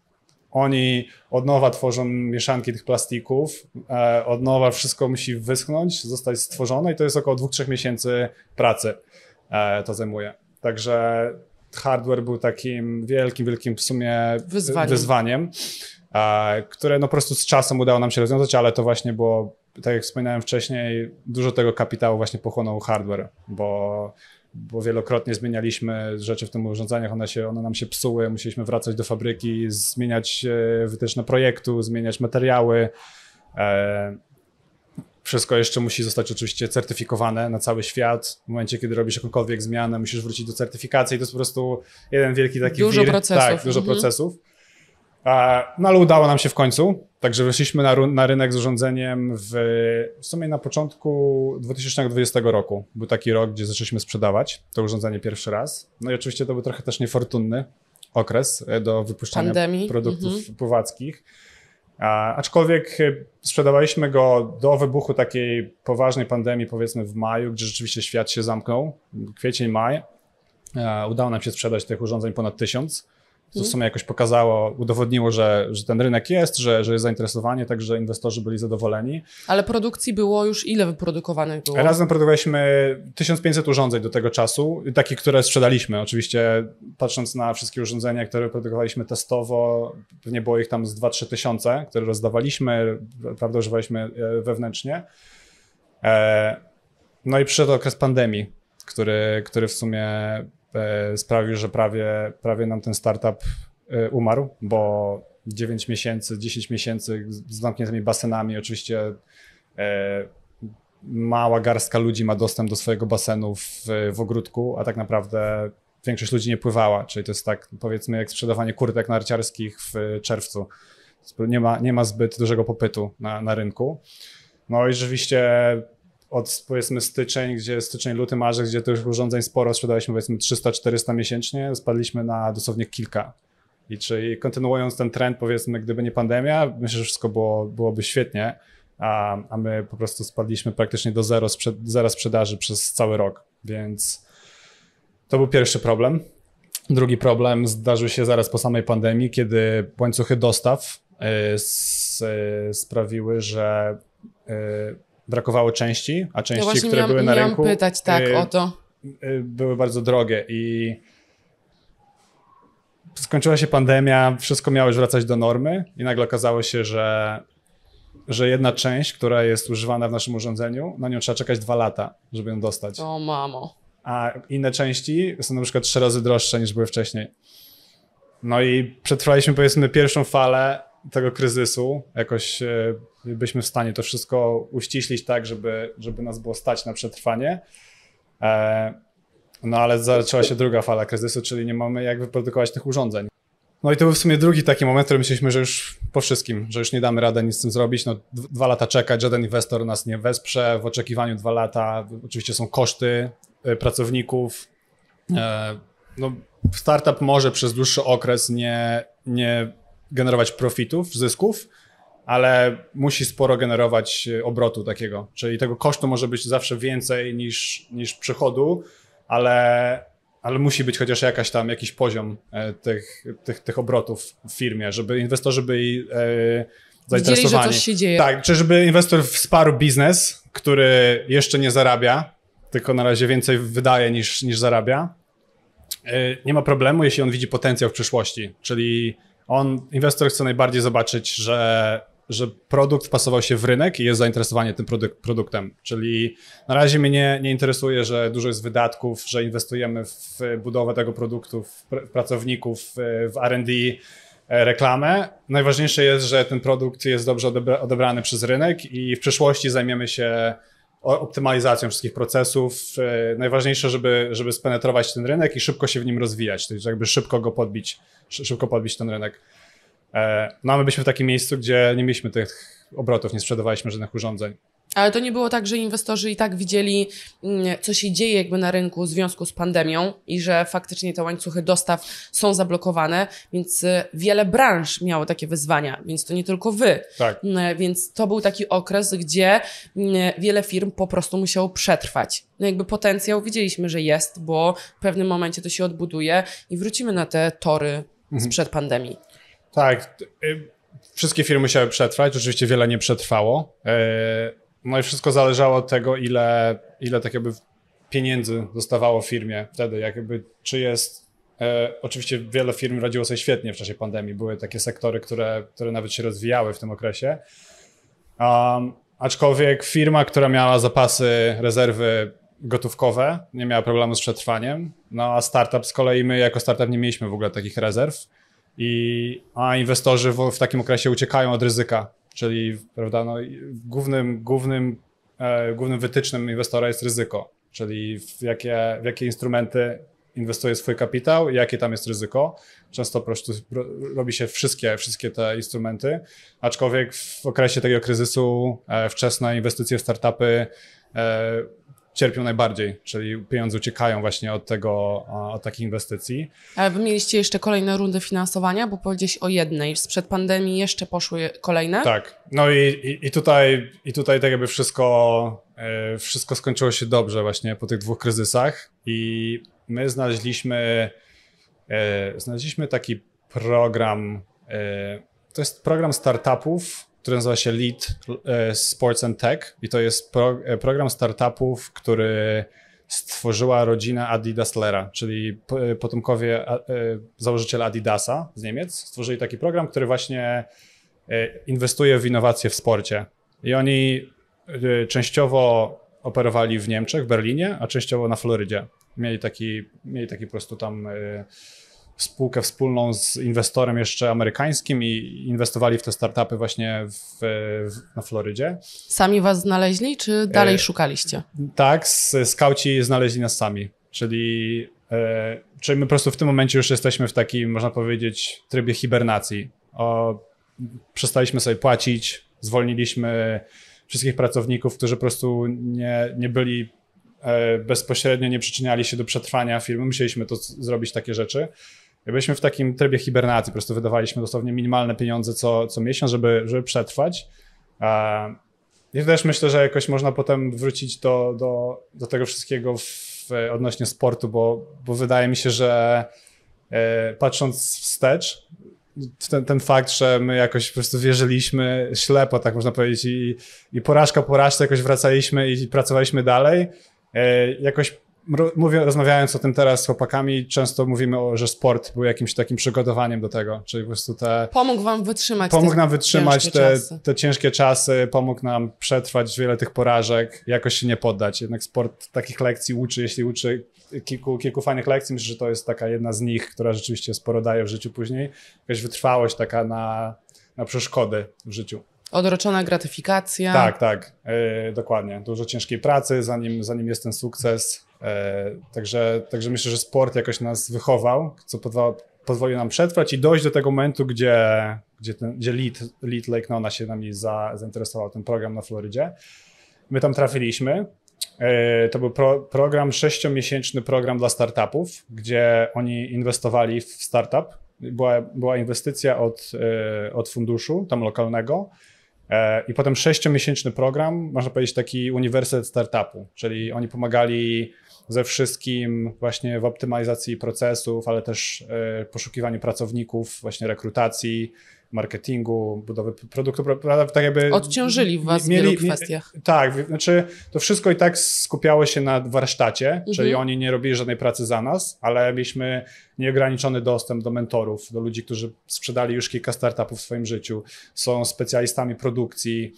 Oni od nowa tworzą mieszanki tych plastików, e, od nowa wszystko musi wyschnąć, zostać stworzone i to jest około 2-3 miesięcy pracy e, to zajmuje. Także hardware był takim wielkim, wielkim w sumie Wyzwaniem. wyzwaniem które no po prostu z czasem udało nam się rozwiązać, ale to właśnie było, tak jak wspominałem wcześniej, dużo tego kapitału właśnie pochłonął hardware, bo, bo wielokrotnie zmienialiśmy rzeczy w tym urządzeniach, one, się, one nam się psuły, musieliśmy wracać do fabryki, zmieniać e, wytyczne projektu, zmieniać materiały. E, wszystko jeszcze musi zostać oczywiście certyfikowane na cały świat. W momencie, kiedy robisz jakąkolwiek zmianę, musisz wrócić do certyfikacji. To jest po prostu jeden wielki taki Dużo wir. procesów. Tak, dużo Mhm. procesów. No ale udało nam się w końcu. Także weszliśmy na, na rynek z urządzeniem w, w sumie na początku 2020 roku. Był taki rok, gdzie zaczęliśmy sprzedawać to urządzenie pierwszy raz. No i oczywiście to był trochę też niefortunny okres e, do wypuszczania Pandemii. produktów Mhm. pływackich. Aczkolwiek e, sprzedawaliśmy go do wybuchu takiej poważnej pandemii, powiedzmy w maju, gdzie rzeczywiście świat się zamknął. Kwiecień, maj. E, Udało nam się sprzedać tych urządzeń ponad tysiąc. To w sumie jakoś pokazało, udowodniło, że, że ten rynek jest, że, że jest zainteresowanie, także inwestorzy byli zadowoleni. Ale produkcji było już ile wyprodukowanych było? Razem produkowaliśmy 1500 urządzeń do tego czasu, takich, które sprzedaliśmy. Oczywiście patrząc na wszystkie urządzenia, które produkowaliśmy testowo, pewnie było ich tam z 2-3 tysiące, które rozdawaliśmy, prawda, używaliśmy e, wewnętrznie. E, No i przyszedł okres pandemii, który, który w sumie sprawił, że prawie, prawie nam ten startup e, umarł, bo 9 miesięcy, 10 miesięcy z zamkniętymi basenami, oczywiście e, mała garstka ludzi ma dostęp do swojego basenu w, w ogródku, a tak naprawdę większość ludzi nie pływała, czyli to jest tak powiedzmy jak sprzedawanie kurtek narciarskich w czerwcu. Nie ma, nie ma zbyt dużego popytu na, na rynku. No i rzeczywiście od powiedzmy styczeń, gdzie styczeń, luty, marzec, gdzie tych urządzeń sporo sprzedaliśmy powiedzmy 300-400 miesięcznie, spadliśmy na dosłownie kilka. I czyli kontynuując ten trend, powiedzmy, gdyby nie pandemia, myślę, że wszystko było, byłoby świetnie, a, a my po prostu spadliśmy praktycznie do zero, sprzed, zera sprzedaży przez cały rok, więc to był pierwszy problem. Drugi problem zdarzył się zaraz po samej pandemii, kiedy łańcuchy dostaw y, y, sprawiły, że y, brakowało części, a ja części, właśnie które miałam, były na miałam rynku, pytać tak y, o to. y, były bardzo drogie i skończyła się pandemia, wszystko miało już wracać do normy i nagle okazało się, że, że jedna część, która jest używana w naszym urządzeniu, na nią trzeba czekać dwa lata, żeby ją dostać. O mamo. A inne części są na przykład trzy razy droższe niż były wcześniej. No i przetrwaliśmy powiedzmy pierwszą falę tego kryzysu. Jakoś e, byliśmy w stanie to wszystko uściślić tak, żeby, żeby nas było stać na przetrwanie. E, no ale zaczęła się druga fala kryzysu, czyli nie mamy jak wyprodukować tych urządzeń. No i to był w sumie drugi taki moment, w którym myśleliśmy, że już po wszystkim, że już nie damy rady nic z tym zrobić. No, dwa lata czekać, żaden inwestor nas nie wesprze. W oczekiwaniu dwa lata oczywiście są koszty y, pracowników. E, no, startup może przez dłuższy okres nie, nie generować profitów, zysków, ale musi sporo generować y, obrotu takiego. Czyli tego kosztu może być zawsze więcej niż, niż przychodu, ale, ale musi być chociaż jakaś tam, jakiś poziom e, tych, tych, tych obrotów w firmie, żeby inwestorzy byli e, Widzieli, że zainteresowani. coś się dzieje. Tak, czy żeby inwestor wsparł biznes, który jeszcze nie zarabia, tylko na razie więcej wydaje niż, niż zarabia. y, nie ma problemu, jeśli on widzi potencjał w przyszłości. Czyli on, inwestor chce najbardziej zobaczyć, że, że produkt wpasował się w rynek i jest zainteresowany tym produk produktem. Czyli na razie mnie nie, nie interesuje, że dużo jest wydatków, że inwestujemy w budowę tego produktu, w pr pracowników, w RD, e, reklamę. Najważniejsze jest, że ten produkt jest dobrze odebrany przez rynek i w przyszłości zajmiemy się optymalizacją wszystkich procesów. E, najważniejsze, żeby, żeby spenetrować ten rynek i szybko się w nim rozwijać, czyli jakby szybko go podbić, szybko podbić ten rynek. E, no a my byliśmy w takim miejscu, gdzie nie mieliśmy tych obrotów, nie sprzedawaliśmy żadnych urządzeń. Ale to nie było tak, że inwestorzy i tak widzieli, mm, co się dzieje jakby na rynku w związku z pandemią i że faktycznie te łańcuchy dostaw są zablokowane, więc y, wiele branż miało takie wyzwania, więc to nie tylko wy. Tak. Mm, więc to był taki okres, gdzie mm, wiele firm po prostu musiało przetrwać. No jakby potencjał widzieliśmy, że jest, bo w pewnym momencie to się odbuduje i wrócimy na te tory mhm. sprzed pandemii. Tak. Y, wszystkie firmy musiały przetrwać, oczywiście wiele nie przetrwało. E, no i wszystko zależało od tego, ile, ile tak jakby pieniędzy dostawało firmie wtedy, jakby czy jest E, oczywiście wiele firm radziło sobie świetnie w czasie pandemii. Były takie sektory, które, które nawet się rozwijały w tym okresie. Um, aczkolwiek firma, która miała zapasy, rezerwy gotówkowe, nie miała problemu z przetrwaniem. No a startup z kolei my jako startup nie mieliśmy w ogóle takich rezerw. I, a inwestorzy w, w takim okresie uciekają od ryzyka. Czyli prawda, no, głównym, głównym, e, głównym wytycznym inwestora jest ryzyko, czyli w jakie, w jakie instrumenty inwestuje swój kapitał, jakie tam jest ryzyko. Często po prostu robi się wszystkie, wszystkie te instrumenty, aczkolwiek w okresie takiego kryzysu e, wczesne inwestycje w startupy e, cierpią najbardziej, czyli pieniądze uciekają właśnie od tego, od takich inwestycji. Ale wy mieliście jeszcze kolejne rundy finansowania, bo powiedziałeś o jednej. Sprzed pandemii jeszcze poszły kolejne? Tak. No i, i, i tutaj, i tutaj tak jakby wszystko, e, wszystko skończyło się dobrze właśnie po tych dwóch kryzysach i my znaleźliśmy, e, znaleźliśmy taki program, e, to jest program startupów, który nazywa się Lead e, Sports and Tech i to jest pro, e, program startupów, który stworzyła rodzina Adi Dasslera, czyli e, potomkowie założyciela Adidasa z Niemiec. Stworzyli taki program, który właśnie inwestuje w innowacje w sporcie. I oni częściowo operowali w Niemczech, w Berlinie, a częściowo na Florydzie. Mieli taki, mieli taki po prostu tam spółkę wspólną z inwestorem jeszcze amerykańskim i inwestowali w te startupy właśnie w, w, na Florydzie. Sami was znaleźli, czy dalej e, szukaliście? Tak, skauci znaleźli nas sami, czyli, e, czyli my po prostu w tym momencie już jesteśmy w takim, można powiedzieć, trybie hibernacji. O, przestaliśmy sobie płacić, zwolniliśmy wszystkich pracowników, którzy po prostu nie, nie byli e, bezpośrednio, nie przyczyniali się do przetrwania firmy. Musieliśmy to zrobić takie rzeczy. Byliśmy w takim trybie hibernacji, po prostu wydawaliśmy dosłownie minimalne pieniądze co, co miesiąc, żeby, żeby przetrwać. I też myślę, że jakoś można potem wrócić do, do, do tego wszystkiego w, odnośnie sportu, bo, bo wydaje mi się, że e, patrząc wstecz, ten, ten fakt, że my jakoś po prostu wierzyliśmy ślepo, tak można powiedzieć, i, i porażka porażce jakoś wracaliśmy i pracowaliśmy dalej, e, jakoś mówię, rozmawiając o tym teraz z chłopakami, często mówimy, o, że sport był jakimś takim przygotowaniem do tego, czyli po prostu te... Pomógł wam wytrzymać Pomógł nam wytrzymać ciężkie te, czasy. te ciężkie czasy, pomógł nam przetrwać wiele tych porażek, jakoś się nie poddać. Jednak sport takich lekcji uczy, jeśli uczy kilku, kilku fajnych lekcji, myślę, że to jest taka jedna z nich, która rzeczywiście sporo daje w życiu później. Jakaś wytrwałość taka na, na przeszkody w życiu. Odroczona gratyfikacja. Tak, tak, yy, dokładnie. Dużo ciężkiej pracy, zanim, zanim jest ten sukces. E, także, także myślę, że sport jakoś nas wychował, co pozwolił nam przetrwać i dojść do tego momentu, gdzie, gdzie, ten, gdzie lead, lead Lake Nona się nami za, zainteresował, ten program na Florydzie. My tam trafiliśmy. E, to był pro, program, sześciomiesięczny program dla startupów, gdzie oni inwestowali w startup. Była, była inwestycja od, e, od funduszu tam lokalnego i potem sześciomiesięczny program, można powiedzieć taki uniwersytet startupu, czyli oni pomagali ze wszystkim właśnie w optymalizacji procesów, ale też e, poszukiwaniu pracowników, właśnie rekrutacji marketingu, budowy produktu, tak jakby... Odciążyli was mieli, w wielu kwestiach. Tak, znaczy to wszystko i tak skupiało się na warsztacie, mhm. czyli oni nie robili żadnej pracy za nas, ale mieliśmy nieograniczony dostęp do mentorów, do ludzi, którzy sprzedali już kilka startupów w swoim życiu, są specjalistami produkcji,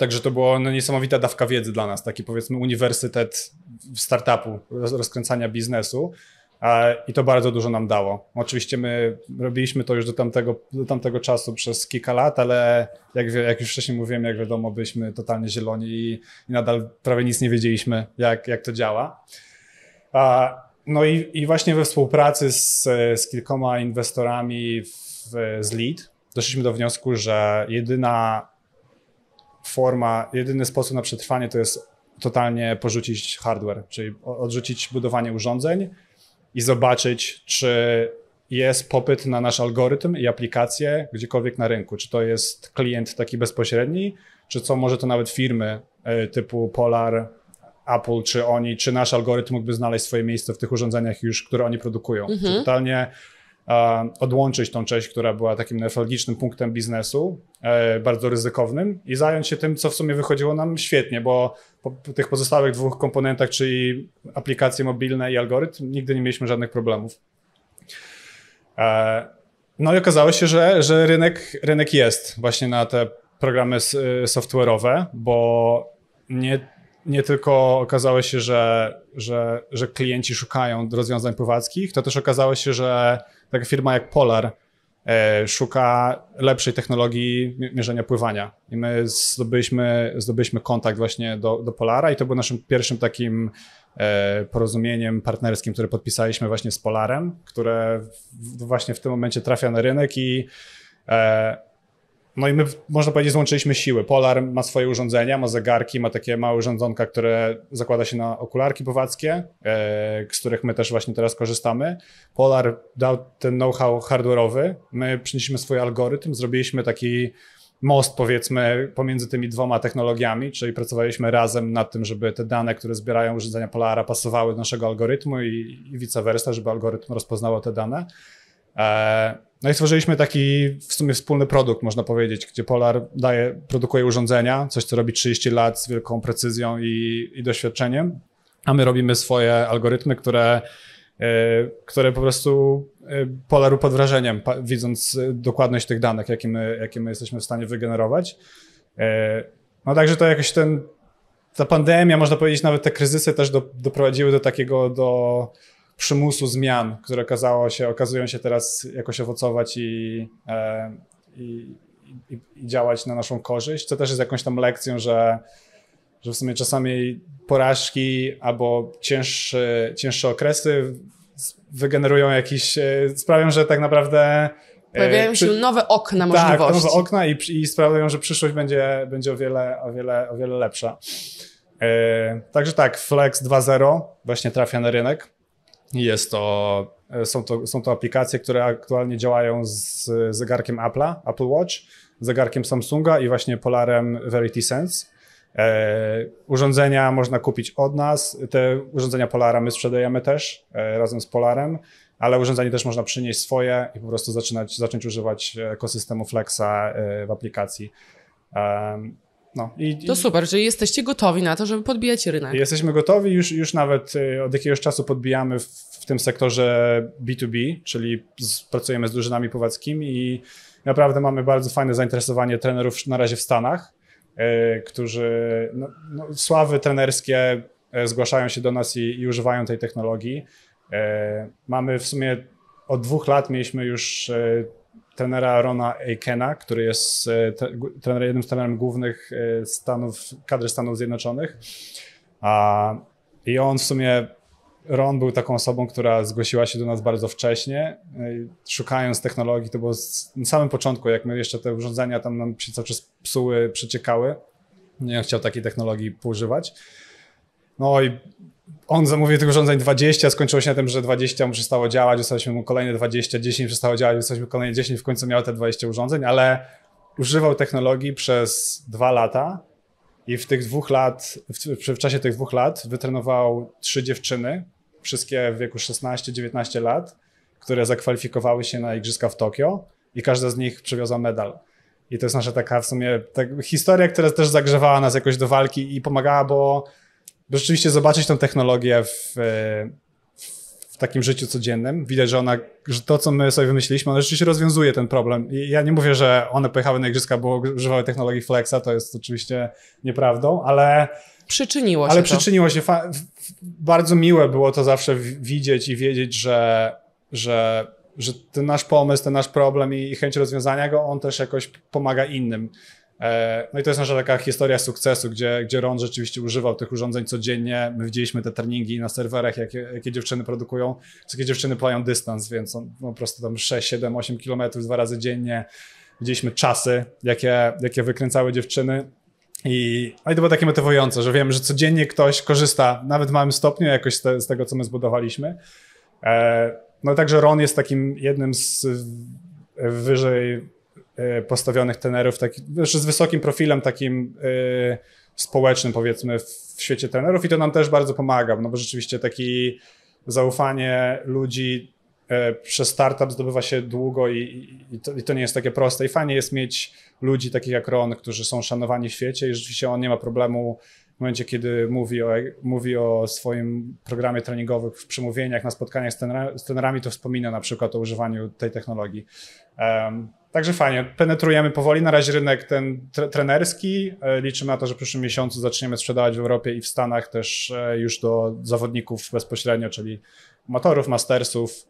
Także to była no, niesamowita dawka wiedzy dla nas, taki powiedzmy uniwersytet startupu, rozkręcania biznesu. I to bardzo dużo nam dało. Oczywiście my robiliśmy to już do tamtego, do tamtego czasu przez kilka lat, ale jak, jak już wcześniej mówiłem, jak wiadomo, byliśmy totalnie zieloni i, i nadal prawie nic nie wiedzieliśmy, jak, jak to działa. No i, i właśnie we współpracy z, z kilkoma inwestorami w, z Lead doszliśmy do wniosku, że jedyna forma, jedyny sposób na przetrwanie to jest totalnie porzucić hardware, czyli odrzucić budowanie urządzeń i zobaczyć, czy jest popyt na nasz algorytm i aplikacje gdziekolwiek na rynku. Czy to jest klient taki bezpośredni, czy co może to nawet firmy e, typu Polar, Apple, czy oni, czy nasz algorytm mógłby znaleźć swoje miejsce w tych urządzeniach już, które oni produkują. Mhm. Totalnie odłączyć tą część, która była takim newralgicznym punktem biznesu, e, bardzo ryzykownym i zająć się tym, co w sumie wychodziło nam świetnie, bo po tych pozostałych dwóch komponentach, czyli aplikacje mobilne i algorytm, nigdy nie mieliśmy żadnych problemów. E, no i okazało się, że, że rynek, rynek jest właśnie na te programy software'owe, bo nie, nie tylko okazało się, że, że, że klienci szukają rozwiązań pływackich, to też okazało się, że taka firma jak Polar e, szuka lepszej technologii mierzenia pływania. I my zdobyliśmy, zdobyliśmy kontakt właśnie do, do Polara i to był naszym pierwszym takim e, porozumieniem partnerskim, które podpisaliśmy właśnie z Polarem, które właśnie w tym momencie trafia na rynek i e, no i my, można powiedzieć, złączyliśmy siły. Polar ma swoje urządzenia, ma zegarki, ma takie małe urządzonka, które zakłada się na okularki powadzkie, e, z których my też właśnie teraz korzystamy. Polar dał ten know-how hardware'owy, my przynieśliśmy swój algorytm, zrobiliśmy taki most, powiedzmy, pomiędzy tymi dwoma technologiami, czyli pracowaliśmy razem nad tym, żeby te dane, które zbierają urządzenia Polara, pasowały do naszego algorytmu i, i vice versa, żeby algorytm rozpoznawał te dane. E, no i stworzyliśmy taki w sumie wspólny produkt, można powiedzieć, gdzie Polar daje, produkuje urządzenia, coś co robi 30 lat z wielką precyzją i, i doświadczeniem, a my robimy swoje algorytmy, które, e, które po prostu e, Polaru pod wrażeniem, widząc dokładność tych danych, jakie my, jakie my jesteśmy w stanie wygenerować. No także to jakoś ten, ta pandemia, można powiedzieć, nawet te kryzysy też do, doprowadziły do takiego, do przymusu zmian, które okazało się, okazują się teraz jakoś owocować i, e, i, i, i, działać na naszą korzyść, co też jest jakąś tam lekcją, że, że w sumie czasami porażki albo cięższe, cięższe okresy wygenerują jakiś, e, sprawią, że tak naprawdę e, Pojawiają się nowe okna możliwości. Tak, nowe okna i, i sprawiają, że przyszłość będzie, będzie o, wiele, o, wiele, o wiele lepsza. także tak, Flex 2.0 właśnie trafia na rynek. Jest to, e, są, to, są to aplikacje, które aktualnie działają z zegarkiem Apple'a, Apple Watch, zegarkiem Samsunga i właśnie Polarem Verity Sense. E, urządzenia można kupić od nas. Te urządzenia Polara my sprzedajemy też e, razem z Polarem, ale urządzenie też można przynieść swoje i po prostu zaczynać, zacząć używać ekosystemu Flexa e, w aplikacji. No, i, to super, że jesteście gotowi na to, żeby podbijać rynek. Jesteśmy gotowi, już, już nawet y, od jakiegoś czasu podbijamy w, w tym sektorze B2B, czyli z, pracujemy z drużynami pływackimi i naprawdę mamy bardzo fajne zainteresowanie trenerów na razie w Stanach, y, którzy no, no, sławy trenerskie y, zgłaszają się do nas i, i używają tej technologii. Y, mamy w sumie od dwóch lat mieliśmy już y, trenera Rona Aikena, który jest e, trener, jednym z trenerem głównych e, Stanów, kadry Stanów Zjednoczonych. I on w sumie, Ron był taką osobą, która zgłosiła się do nas bardzo wcześnie, e, szukając technologii, to było na samym początku, jak my jeszcze te urządzenia tam nam się cały czas psuły, przeciekały. Nie chciał takiej technologii używać. No i on zamówił tych urządzeń 20, skończyło się na tym, że 20 mu przestało działać, dostaliśmy mu kolejne 20, 10 przestało działać, dostaliśmy kolejne 10, w końcu miał te 20 urządzeń, ale używał technologii przez dwa lata i w tych dwóch lat, w, w czasie tych dwóch lat wytrenował trzy dziewczyny, wszystkie w wieku 16-19 lat, które zakwalifikowały się na igrzyska w Tokio i każda z nich przywiozła medal. I to jest nasza taka w sumie tak, historia, która też zagrzewała nas jakoś do walki i pomagała, bo, bo rzeczywiście zobaczyć tą technologię w, w takim życiu codziennym. Widać, że ona, że to, co my sobie wymyśliliśmy, ona rzeczywiście rozwiązuje ten problem. I ja nie mówię, że one pojechały na igrzyska, bo używały technologii Flexa, to jest oczywiście nieprawdą, ale Przyczyniło się ale to. przyczyniło się. Bardzo miłe było to zawsze widzieć i wiedzieć, że, że, że ten nasz pomysł, ten nasz problem i, i chęć rozwiązania go, on też jakoś pomaga innym. E, No i to jest nasza taka historia sukcesu, gdzie, gdzie Ron rzeczywiście używał tych urządzeń codziennie. My widzieliśmy te treningi na serwerach, jakie, jakie dziewczyny produkują, jakie dziewczyny plają dystans, więc on no, po prostu tam 6, 7, 8 kilometrów dwa razy dziennie. Widzieliśmy czasy, jakie, jakie wykręcały dziewczyny. I, no i to było takie motywujące, że wiem, że codziennie ktoś korzysta, nawet w małym stopniu, jakoś z, te, z tego, co my zbudowaliśmy. E, no także Ron jest takim jednym z wyżej postawionych trenerów, taki, z wysokim profilem takim e, społecznym, powiedzmy, w, świecie trenerów i to nam też bardzo pomaga, no bo rzeczywiście taki zaufanie ludzi e, przez startup zdobywa się długo i, i, to, i to nie jest takie proste. I fajnie jest mieć ludzi takich jak Ron, którzy są szanowani w świecie i rzeczywiście on nie ma problemu w momencie, kiedy mówi o, mówi o swoim programie treningowym w przemówieniach, na spotkaniach z, trenera, z trenerami, to wspomina na przykład o używaniu tej technologii. Um, także fajnie, penetrujemy powoli. Na razie rynek ten tre trenerski. E, liczymy na to, że w przyszłym miesiącu zaczniemy sprzedawać w Europie i w Stanach też e, już do zawodników bezpośrednio, czyli amatorów, mastersów.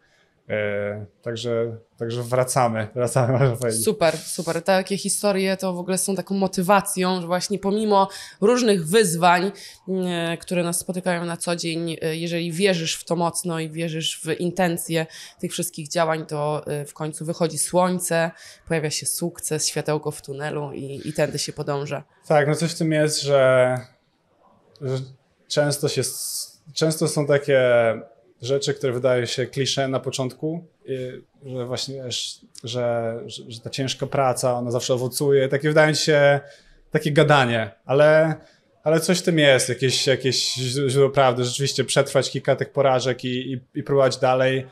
E, także, także wracamy, wracamy, można powiedzieć. Super, super. Takie historie to w ogóle są taką motywacją, że właśnie pomimo różnych wyzwań, e, które nas spotykają na co dzień, e, jeżeli wierzysz w to mocno i wierzysz w intencje tych wszystkich działań, to w końcu wychodzi słońce, pojawia się sukces, światełko w tunelu i, i tędy się podąża. Tak, no coś w tym jest, że, że często się, często są takie rzeczy, które wydają się klisze na początku, że właśnie, że, że, że, ta ciężka praca, ona zawsze owocuje, takie wydają się takie gadanie, ale, ale coś w tym jest, jakieś, jakieś źródło prawdy, rzeczywiście przetrwać kilka tych porażek i, i, i próbować dalej.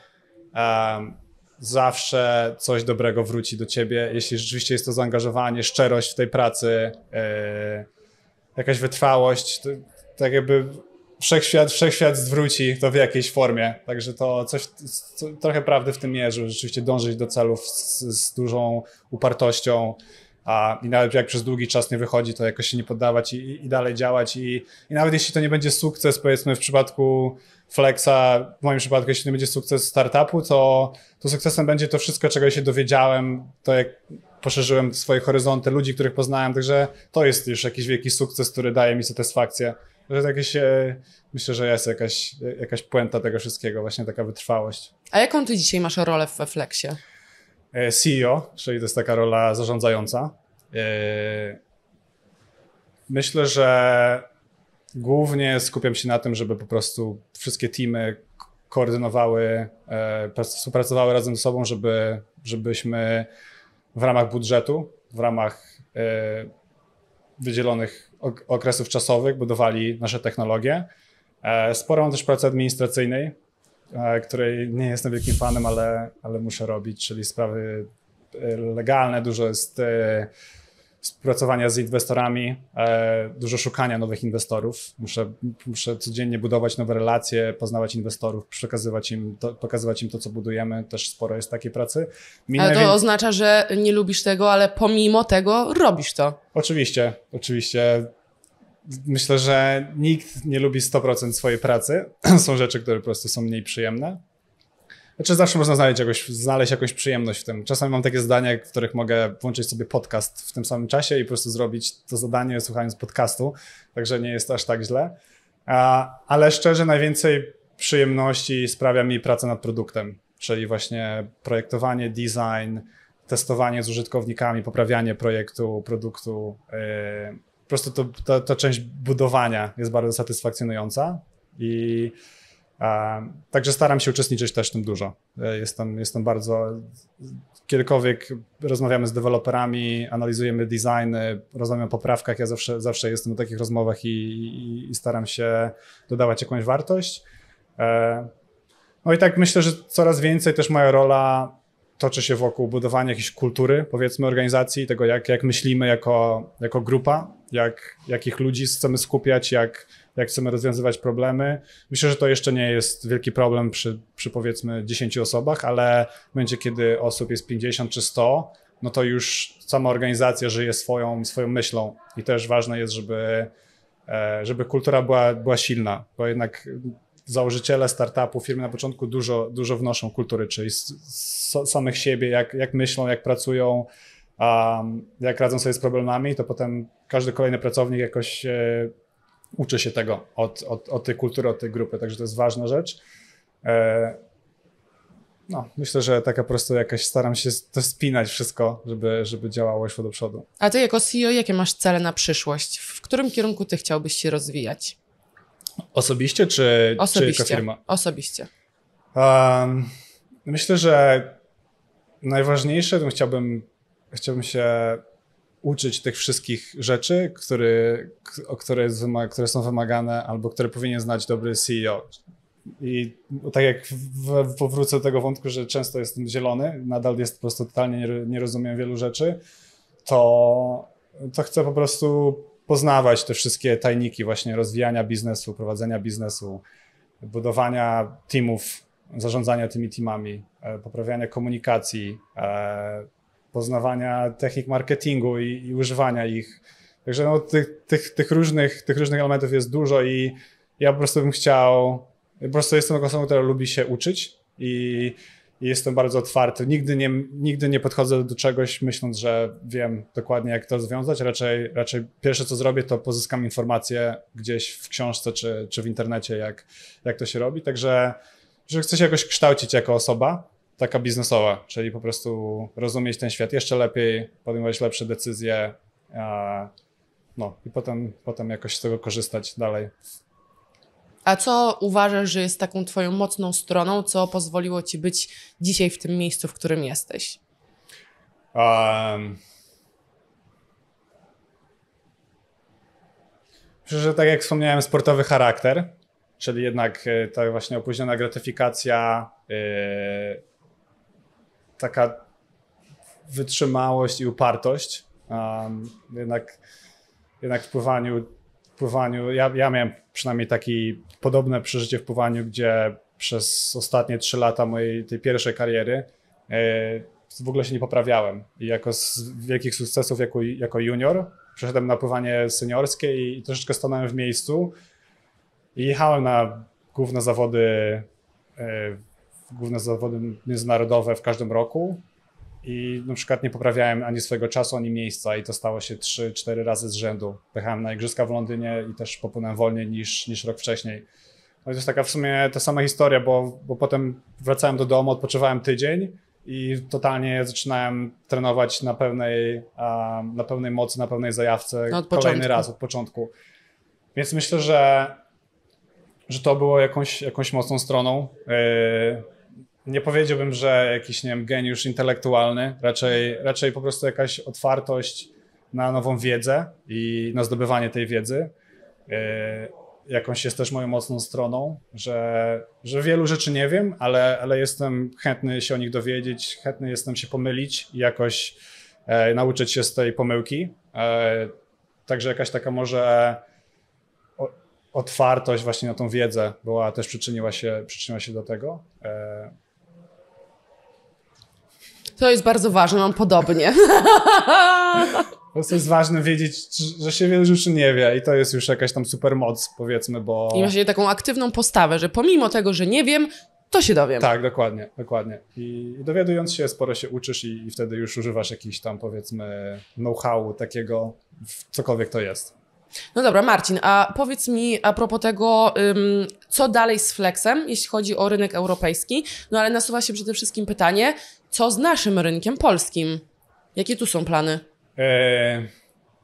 Um, zawsze coś dobrego wróci do ciebie, jeśli rzeczywiście jest to zaangażowanie, szczerość w tej pracy, yy, jakaś wytrwałość, to, tak jakby wszechświat, wszechświat zwróci to w jakiejś formie. Także to coś, co, trochę prawdy w tym jest, rzeczywiście dążyć do celów z, z dużą upartością. A, I nawet jak przez długi czas nie wychodzi, to jakoś się nie poddawać i, i dalej działać. I, I nawet jeśli to nie będzie sukces, powiedzmy w przypadku Flexa, w moim przypadku, jeśli nie będzie sukces startupu, to, to sukcesem będzie to wszystko, czego się dowiedziałem, to jak poszerzyłem swoje horyzonty, ludzi, których poznałem, także to jest już jakiś wielki sukces, który daje mi satysfakcję że to jakieś, e, myślę, że jest jakaś, jakaś puenta tego wszystkiego, właśnie taka wytrwałość. A jaką ty dzisiaj masz rolę we Flexie? CEO, czyli to jest taka rola zarządzająca. E, myślę, że głównie skupiam się na tym, żeby po prostu wszystkie teamy koordynowały, e, współpracowały razem ze sobą, żeby, żebyśmy w ramach budżetu, w ramach wydzielonych okresów czasowych budowali nasze technologie. Sporo mam też pracy administracyjnej, której nie jestem wielkim fanem, ale, ale muszę robić, czyli sprawy legalne, dużo jest współpracowania z inwestorami, dużo szukania nowych inwestorów. Muszę, muszę codziennie budować nowe relacje, poznawać inwestorów, przekazywać im to, pokazywać im to, co budujemy. Też sporo jest takiej pracy. Mi ale to najwię... oznacza, że nie lubisz tego, ale pomimo tego robisz to. Oczywiście, oczywiście. Myślę, że nikt nie lubi 100% swojej pracy. Są rzeczy, które po prostu są mniej przyjemne. Znaczy zawsze można znaleźć, jakoś, znaleźć jakąś przyjemność w tym. Czasami mam takie zdania, w których mogę włączyć sobie podcast w tym samym czasie i po prostu zrobić to zadanie słuchając podcastu, także nie jest aż tak źle. Ale szczerze najwięcej przyjemności sprawia mi praca nad produktem, czyli właśnie projektowanie, design, testowanie z użytkownikami, poprawianie projektu, produktu. Po prostu to, to część budowania jest bardzo satysfakcjonująca i Także staram się uczestniczyć też w tym dużo. Jestem, jestem bardzo. Kiedykolwiek rozmawiamy z deweloperami, analizujemy designy, rozmawiamy o poprawkach. Ja zawsze, zawsze jestem na takich rozmowach i, i, i staram się dodawać jakąś wartość. E, no i tak myślę, że coraz więcej też moja rola toczy się wokół budowania jakiejś kultury, powiedzmy, organizacji, tego jak, jak myślimy jako, jako grupa, jak, jakich ludzi chcemy skupiać, jak, jak chcemy rozwiązywać problemy. Myślę, że to jeszcze nie jest wielki problem przy, przy powiedzmy 10 osobach, ale momencie, kiedy osób jest 50 czy 100, no to już sama organizacja żyje swoją, swoją myślą i też ważne jest, żeby, e, żeby kultura była, była silna, bo jednak założyciele startupu, firmy na początku dużo, dużo wnoszą kultury, czyli z, z samych siebie, jak, jak myślą, jak pracują, um, jak radzą sobie z problemami, to potem każdy kolejny pracownik jakoś e, uczy się tego od, od, od tej kultury, od tej grupy, także to jest ważna rzecz. E, no, myślę, że taka po prostu jakaś staram się to spinać wszystko, żeby, żeby działało szło do przodu. A ty jako CEO, jakie masz cele na przyszłość? W którym kierunku ty chciałbyś się rozwijać? Osobiście czy, Osobiście. czy jako firma? Osobiście. Um, myślę, że najważniejsze to chciałbym, chciałbym się uczyć tych wszystkich rzeczy, które, które, jest, które są wymagane albo które powinien znać dobry CEO. I tak jak w, powrócę do tego wątku, że często jestem zielony, nadal jest po prostu totalnie nie, nie rozumiem wielu rzeczy, to, to chcę po prostu poznawać te wszystkie tajniki właśnie rozwijania biznesu, prowadzenia biznesu, budowania teamów, zarządzania tymi teamami, e, poprawiania komunikacji, e, poznawania technik marketingu i, i używania ich. Także no, tych, tych, tych, różnych, tych różnych elementów jest dużo i ja po prostu bym chciał, po prostu jestem osobą, która lubi się uczyć i i jestem bardzo otwarty. Nigdy nie, nigdy nie podchodzę do czegoś myśląc, że wiem dokładnie, jak to rozwiązać. Raczej, raczej pierwsze, co zrobię, to pozyskam informacje gdzieś w książce czy, czy w internecie, jak, jak to się robi. Także że chcę się jakoś kształcić jako osoba, taka biznesowa, czyli po prostu rozumieć ten świat jeszcze lepiej, podejmować lepsze decyzje. No i potem, potem jakoś z tego korzystać dalej a co uważasz, że jest taką Twoją mocną stroną, co pozwoliło Ci być dzisiaj w tym miejscu, w którym jesteś? Um, myślę, że tak jak wspomniałem, sportowy charakter, czyli jednak e, ta właśnie opóźniona gratyfikacja, yy, taka wytrzymałość i upartość. Um, jednak, jednak w pływaniu pływaniu, ja, ja miałem przynajmniej takie podobne przeżycie w pływaniu, gdzie przez ostatnie trzy lata mojej tej pierwszej kariery e, w ogóle się nie poprawiałem. I jako z wielkich sukcesów jako, jako junior przeszedłem na pływanie seniorskie i, i troszeczkę stanąłem w miejscu i jechałem na główne zawody, e, główne zawody międzynarodowe w każdym roku i na przykład nie poprawiałem ani swojego czasu, ani miejsca i to stało się 3-4 razy z rzędu. Pojechałem na igrzyska w Londynie i też popłynąłem wolniej niż, niż rok wcześniej. No to jest taka w sumie ta sama historia, bo, bo potem wracałem do domu, odpoczywałem tydzień i totalnie zaczynałem trenować na pełnej, na pełnej mocy, na pełnej zajawce no kolejny raz od początku. Więc myślę, że, że to było jakąś, jakąś mocną stroną. Yy, nie powiedziałbym, że jakiś, nie wiem, geniusz intelektualny, raczej, raczej po prostu jakaś otwartość na nową wiedzę i na zdobywanie tej wiedzy. Yy, jakąś jest też moją mocną stroną, że, że wielu rzeczy nie wiem, ale, ale jestem chętny się o nich dowiedzieć, chętny jestem się pomylić i jakoś e, nauczyć się z tej pomyłki. E, także jakaś taka może otwartość właśnie na tą wiedzę była też przyczyniła się, przyczyniła się do tego. E, to jest bardzo ważne, mam podobnie. Po prostu jest ważne wiedzieć, że się wiele rzeczy nie wie i to jest już jakaś tam super moc, powiedzmy, bo... I właśnie taką aktywną postawę, że pomimo tego, że nie wiem, to się dowiem. Tak, dokładnie, dokładnie. I, i dowiadując się, sporo się uczysz i, i wtedy już używasz jakiś tam, powiedzmy, know-howu takiego, cokolwiek to jest. No dobra, Marcin, a powiedz mi a propos tego, ym, co dalej z Flexem, jeśli chodzi o rynek europejski, no ale nasuwa się przede wszystkim pytanie, co z naszym rynkiem polskim? Jakie tu są plany? Eee,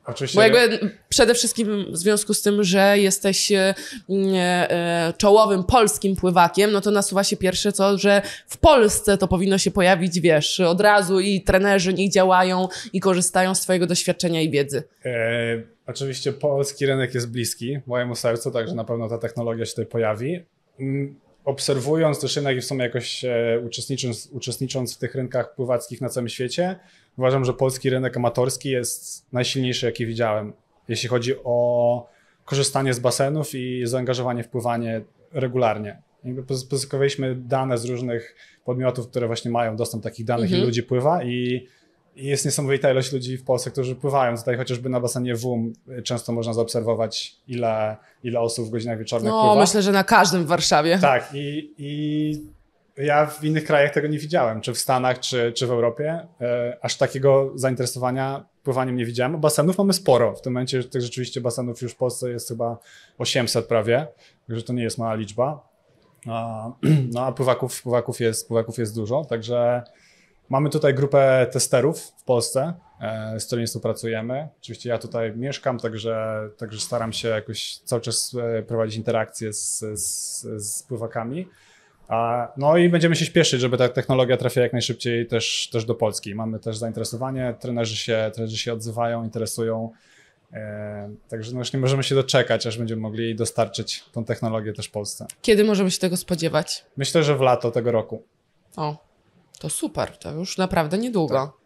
oczywiście. Bo jakby przede wszystkim w związku z tym, że jesteś e, e, czołowym polskim pływakiem, no to nasuwa się pierwsze co, że w Polsce to powinno się pojawić, wiesz, od razu i trenerzy niech działają i korzystają z twojego doświadczenia i wiedzy. Eee, oczywiście polski rynek jest bliski mojemu sercu, także na pewno ta technologia się tutaj pojawi. Mm, obserwując też jednak i w sumie jakoś e, uczestnicząc, uczestnicząc w tych rynkach pływackich na całym świecie, uważam, że polski rynek amatorski jest najsilniejszy, jaki widziałem, jeśli chodzi o korzystanie z basenów i zaangażowanie w pływanie regularnie. Jakby pozyskowaliśmy dane z różnych podmiotów, które właśnie mają dostęp do takich danych, mhm. i ludzi pływa i jest niesamowita ilość ludzi w Polsce, którzy pływają. Tutaj chociażby na basenie WUM często można zaobserwować, ile, ile osób w godzinach wieczornych no, pływa. No, myślę, że na każdym w Warszawie. Tak, i, i ja w innych krajach tego nie widziałem, czy w Stanach, czy, czy w Europie. E, aż takiego zainteresowania pływaniem nie widziałem. Basenów mamy sporo. W tym momencie tych rzeczywiście basenów już w Polsce jest chyba 800 prawie, także to nie jest mała liczba. No a pływaków, pływaków, jest, pływaków jest dużo, także Mamy tutaj grupę testerów w Polsce, e, z którymi współpracujemy. Oczywiście ja tutaj mieszkam, także, także staram się jakoś cały czas e, prowadzić interakcje z, z, z pływakami. No i będziemy się śpieszyć, żeby ta technologia trafiła jak najszybciej też, też do Polski. Mamy też zainteresowanie, trenerzy się, trenerzy się odzywają, interesują. E, także no już nie możemy się doczekać, aż będziemy mogli dostarczyć tą technologię też Polsce. Kiedy możemy się tego spodziewać? Myślę, że w lato tego roku. O, to super, to już naprawdę niedługo. Tak.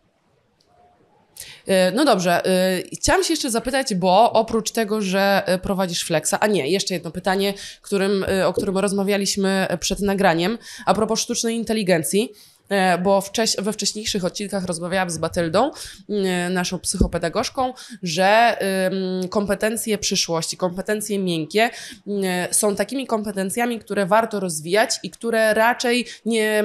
No dobrze, e, chciałam się jeszcze zapytać, bo oprócz tego, że e, prowadzisz Flexa, a nie, jeszcze jedno pytanie, którym, o którym rozmawialiśmy przed nagraniem, a propos sztucznej inteligencji. E, bo wcześ, we wcześniejszych odcinkach rozmawiałam z Batyldą, e, naszą psychopedagogzką, że kompetencje przyszłości, kompetencje miękkie e, są takimi kompetencjami, które warto rozwijać i które raczej nie,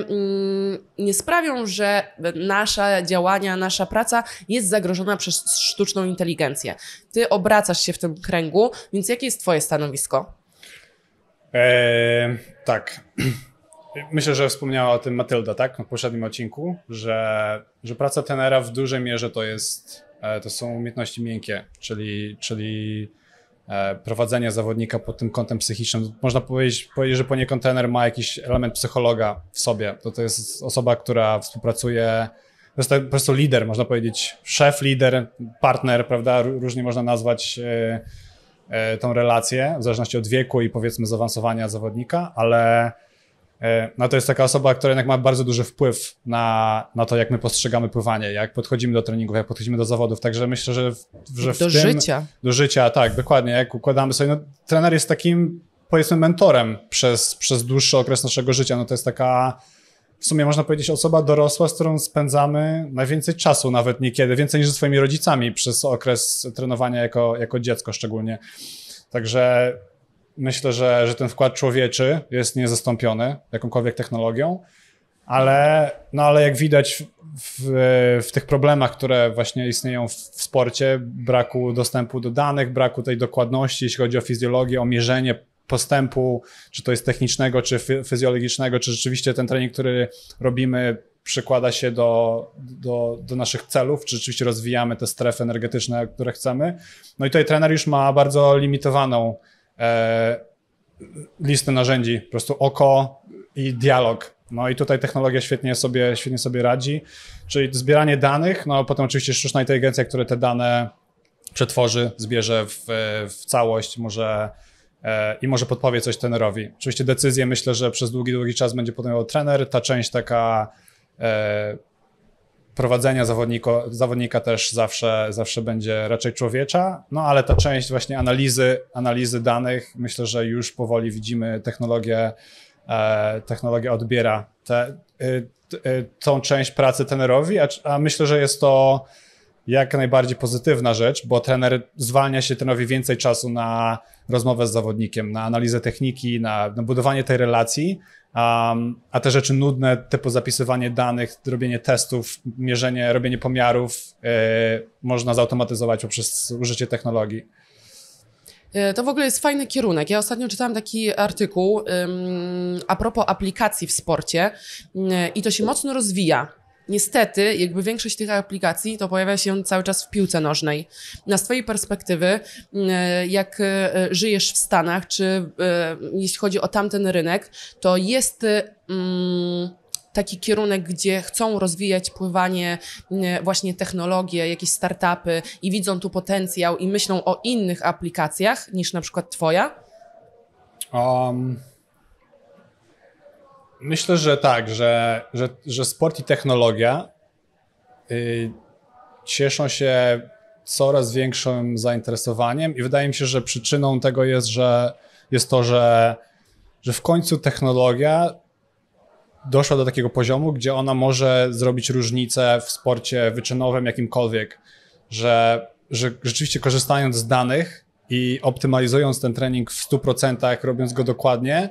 nie sprawią, że nasze działania, nasza praca jest zagrożona przez sztuczną inteligencję. Ty obracasz się w tym kręgu, więc jakie jest Twoje stanowisko? Eee, tak. Myślę, że wspomniała o tym Matylda, tak, w poprzednim odcinku, że, że praca tenera w dużej mierze to jest, e, to są umiejętności miękkie, czyli, czyli e, prowadzenie zawodnika pod tym kątem psychicznym. Można powiedzieć, powiedzieć, że poniekąd trener ma jakiś element psychologa w sobie. To, to jest osoba, która współpracuje, to jest po prostu lider, można powiedzieć, szef, lider, partner, prawda, różnie można nazwać e, tą relację, w zależności od wieku i powiedzmy zaawansowania zawodnika, ale no to jest taka osoba, która jednak ma bardzo duży wpływ na, na to, jak my postrzegamy pływanie, jak podchodzimy do treningów, jak podchodzimy do zawodów. Także myślę, że, że w do tym, życia. Do życia, tak, dokładnie. Jak układamy sobie, no, trener jest takim, powiedzmy, mentorem przez, przez dłuższy okres naszego życia. No to jest taka, w sumie można powiedzieć, osoba dorosła, z którą spędzamy najwięcej czasu, nawet niekiedy, więcej niż ze swoimi rodzicami przez okres trenowania jako, jako dziecko szczególnie. Także myślę, że, że ten wkład człowieczy jest niezastąpiony jakąkolwiek technologią, ale, no ale jak widać w, w, tych problemach, które właśnie istnieją w, w sporcie, braku dostępu do danych, braku tej dokładności, jeśli chodzi o fizjologię, o mierzenie postępu, czy to jest technicznego, czy fizjologicznego, czy rzeczywiście ten trening, który robimy, przykłada się do, do, do naszych celów, czy rzeczywiście rozwijamy te strefy energetyczne, które chcemy. No i tutaj trener już ma bardzo limitowaną listę narzędzi, po prostu oko i dialog. No i tutaj technologia świetnie sobie, świetnie sobie radzi, czyli zbieranie danych, no potem oczywiście sztuczna inteligencja, która te dane przetworzy, zbierze w, w całość, może e, i może podpowie coś trenerowi. Oczywiście decyzję myślę, że przez długi, długi czas będzie podejmował trener. Ta część taka e, prowadzenia zawodnika, zawodnika też zawsze, zawsze będzie raczej człowiecza, no ale ta część właśnie analizy, analizy danych, myślę, że już powoli widzimy technologię, e, technologia odbiera te, y, tą część pracy trenerowi, a, a myślę, że jest to jak najbardziej pozytywna rzecz, bo trener zwalnia się trenerowi więcej czasu na rozmowę z zawodnikiem, na analizę techniki, na, na budowanie tej relacji, Um, a te rzeczy nudne, typu zapisywanie danych, robienie testów, mierzenie, robienie pomiarów, yy, można zautomatyzować poprzez użycie technologii. E, to w ogóle jest fajny kierunek. Ja ostatnio czytałam taki artykuł um, a propos aplikacji w sporcie um, i to się mocno rozwija. Niestety, jakby większość tych aplikacji to pojawia się cały czas w piłce nożnej. Na z Twojej perspektywy, mm, jak e, żyjesz w Stanach, czy e, jeśli chodzi o tamten rynek, to jest mm, taki kierunek, gdzie chcą rozwijać pływanie, właśnie technologie, jakieś startupy i widzą tu potencjał i myślą o innych aplikacjach niż na przykład Twoja? Um, Myślę, że tak, że, że, że sport i technologia y, cieszą się coraz większym zainteresowaniem i wydaje mi się, że przyczyną tego jest, że jest to, że, że w końcu technologia doszła do takiego poziomu, gdzie ona może zrobić różnicę w sporcie wyczynowym jakimkolwiek, że, że rzeczywiście korzystając z danych i optymalizując ten trening w 100%, robiąc go dokładnie,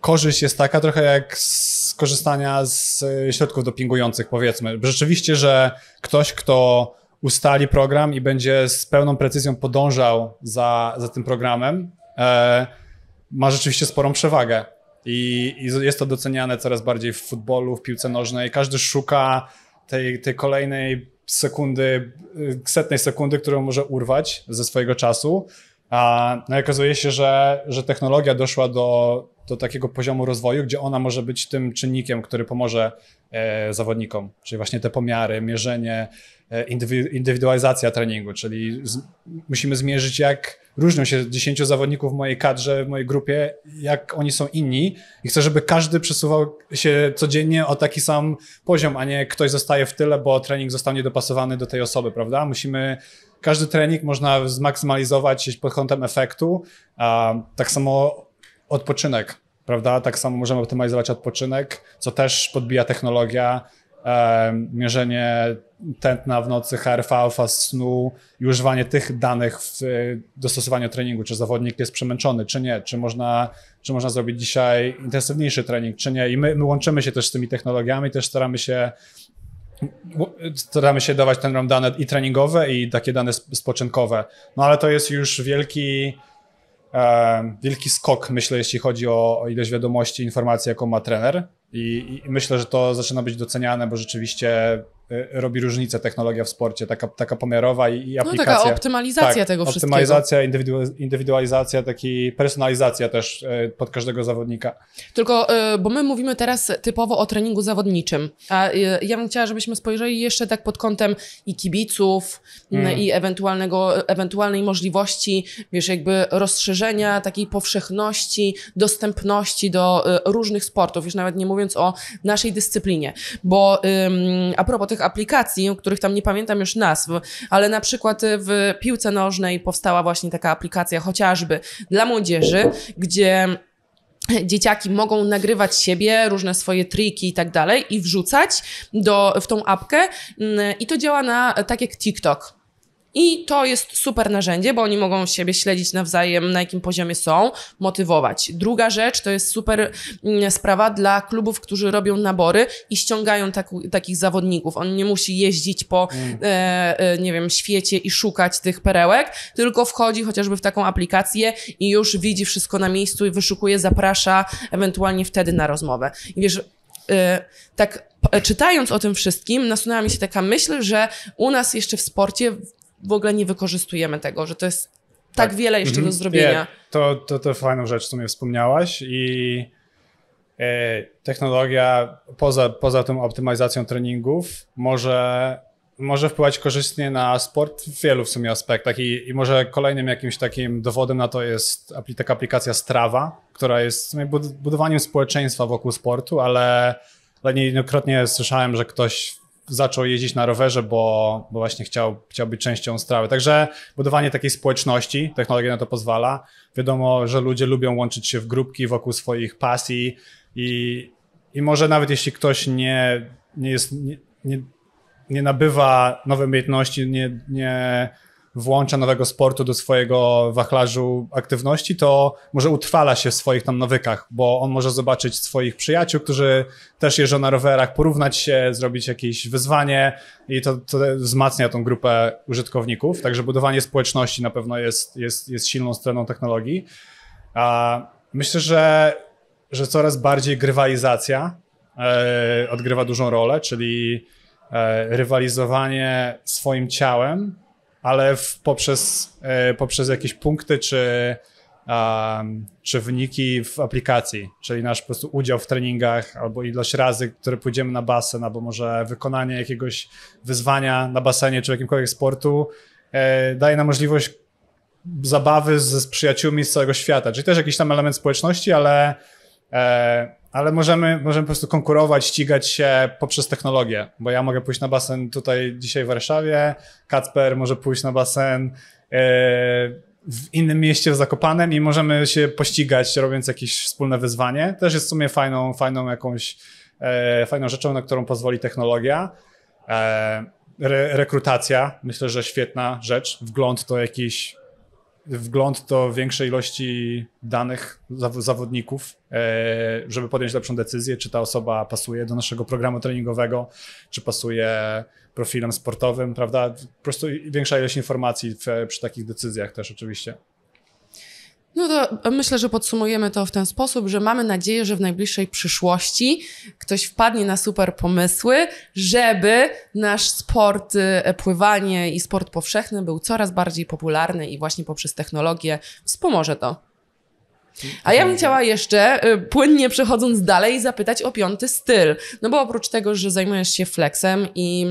korzyść jest taka trochę jak z korzystania z środków dopingujących, powiedzmy. Rzeczywiście, że ktoś, kto ustali program i będzie z pełną precyzją podążał za, za tym programem, e, ma rzeczywiście sporą przewagę. I, I jest to doceniane coraz bardziej w futbolu, w piłce nożnej. Każdy szuka tej, tej kolejnej sekundy, setnej sekundy, którą może urwać ze swojego czasu. A no okazuje się, że, że technologia doszła do, do takiego poziomu rozwoju, gdzie ona może być tym czynnikiem, który pomoże e, zawodnikom, czyli właśnie te pomiary, mierzenie, e, indywidualizacja treningu, czyli z, musimy zmierzyć, jak różnią się 10 zawodników w mojej kadrze, w mojej grupie, jak oni są inni i chcę, żeby każdy przesuwał się codziennie o taki sam poziom, a nie ktoś zostaje w tyle, bo trening został niedopasowany do tej osoby, prawda? Musimy każdy trening można zmaksymalizować pod kątem efektu, a tak samo odpoczynek, prawda? Tak samo możemy optymalizować odpoczynek, co też podbija technologia, mierzenie tętna w nocy, HRV, alfa snu i używanie tych danych w dostosowaniu treningu, czy zawodnik jest przemęczony, czy nie, czy można, czy można zrobić dzisiaj intensywniejszy trening, czy nie. I my, my łączymy się też z tymi technologiami, też staramy się staramy się dawać ten dane i treningowe, i takie dane spoczynkowe. No ale to jest już wielki, wielki skok, myślę, jeśli chodzi o, o ilość wiadomości, informacji, jaką ma trener. I, I, myślę, że to zaczyna być doceniane, bo rzeczywiście robi różnicę technologia w sporcie, taka, taka pomiarowa i, i aplikacja. No taka optymalizacja tak, tego wszystkiego. Optymalizacja, indywidualizacja, taki personalizacja też y, pod każdego zawodnika. Tylko, y, bo my mówimy teraz typowo o treningu zawodniczym, a ja bym chciała, żebyśmy spojrzeli jeszcze tak pod kątem i kibiców mm. i ewentualnego, ewentualnej możliwości, wiesz, jakby rozszerzenia takiej powszechności, dostępności do różnych sportów, już nawet nie mówiąc o naszej dyscyplinie, bo a propos tych tych aplikacji, których tam nie pamiętam już nazw, ale na przykład w piłce nożnej powstała właśnie taka aplikacja chociażby dla młodzieży, gdzie dzieciaki mogą nagrywać siebie, różne swoje triki i tak dalej i wrzucać do, w tą apkę mm, i to działa na, tak jak TikTok. I to jest super narzędzie, bo oni mogą siebie śledzić nawzajem, na jakim poziomie są, motywować. Druga rzecz to jest super mm, sprawa dla klubów, którzy robią nabory i ściągają tak, takich zawodników. On nie musi jeździć po, mm. e, e, nie wiem, świecie i szukać tych perełek, tylko wchodzi chociażby w taką aplikację i już widzi wszystko na miejscu i wyszukuje, zaprasza ewentualnie wtedy na rozmowę. I wiesz, e, tak czytając o tym wszystkim, nasunęła mi się taka myśl, że u nas jeszcze w sporcie w ogóle nie wykorzystujemy tego, że to jest tak, tak wiele jeszcze mhm. do zrobienia. Nie, to, to, to fajną rzecz, co mnie wspomniałaś i e, technologia poza, poza tą optymalizacją treningów może, może wpływać korzystnie na sport w wielu w sumie aspektach i, i może kolejnym jakimś takim dowodem na to jest taka aplikacja Strava, która jest w sumie budowaniem społeczeństwa wokół sportu, ale, ale niejednokrotnie słyszałem, że ktoś zaczął jeździć na rowerze, bo, bo właśnie chciał, chciał być częścią strawy. Także budowanie takiej społeczności, technologia na to pozwala. Wiadomo, że ludzie lubią łączyć się w grupki wokół swoich pasji i, i może nawet jeśli ktoś nie, nie jest, nie, nie, nie nabywa nowe umiejętności, nie, nie włącza nowego sportu do swojego wachlarzu aktywności, to może utrwala się w swoich tam nawykach, bo on może zobaczyć swoich przyjaciół, którzy też jeżdżą na rowerach, porównać się, zrobić jakieś wyzwanie i to, to wzmacnia tą grupę użytkowników. Także budowanie społeczności na pewno jest, jest, jest silną stroną technologii. A myślę, że, że coraz bardziej grywalizacja e, odgrywa dużą rolę, czyli e, rywalizowanie swoim ciałem ale w, poprzez, e, poprzez jakieś punkty czy, um, czy wyniki w aplikacji, czyli nasz po prostu udział w treningach albo ilość razy, które pójdziemy na basen, albo może wykonanie jakiegoś wyzwania na basenie czy jakimkolwiek sportu e, daje nam możliwość zabawy z, z przyjaciółmi z całego świata, czyli też jakiś tam element społeczności, ale, e, ale możemy, możemy po prostu konkurować, ścigać się poprzez technologię, bo ja mogę pójść na basen tutaj dzisiaj w Warszawie, Kacper może pójść na basen e, w innym mieście w Zakopanem i możemy się pościgać, robiąc jakieś wspólne wyzwanie. Też jest w sumie fajną, fajną jakąś, e, fajną rzeczą, na którą pozwoli technologia. E, re, rekrutacja, myślę, że świetna rzecz. Wgląd to jakiś wgląd do większej ilości danych zawodników, e, żeby podjąć lepszą decyzję, czy ta osoba pasuje do naszego programu treningowego, czy pasuje profilem sportowym, prawda? Po prostu większa ilość informacji przy takich decyzjach też oczywiście. No to myślę, że podsumujemy to w ten sposób, że mamy nadzieję, że w najbliższej przyszłości ktoś wpadnie na super pomysły, żeby nasz sport, y, pływanie i sport powszechny był coraz bardziej popularny i właśnie poprzez technologię wspomoże to. A ja bym chciała jeszcze, y, płynnie przechodząc dalej, zapytać o piąty styl. No bo oprócz tego, że zajmujesz się flexem i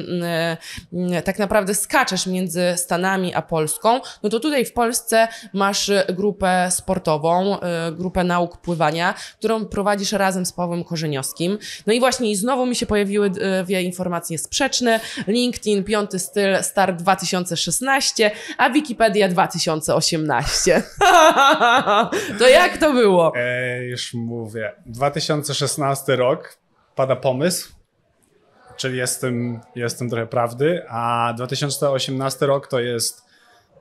y, y, tak naprawdę skaczesz między Stanami a Polską, no to tutaj w Polsce masz grupę sportową, grupę nauk pływania, którą prowadzisz razem z Pawłem Korzeniowskim. No i właśnie i znowu mi się pojawiły dwie informacje sprzeczne. LinkedIn, piąty styl, start 2016, a Wikipedia 2018. to jak jak to było? E, już mówię. 2016 rok, pada pomysł, czyli jestem, jestem trochę prawdy, a 2018 rok to jest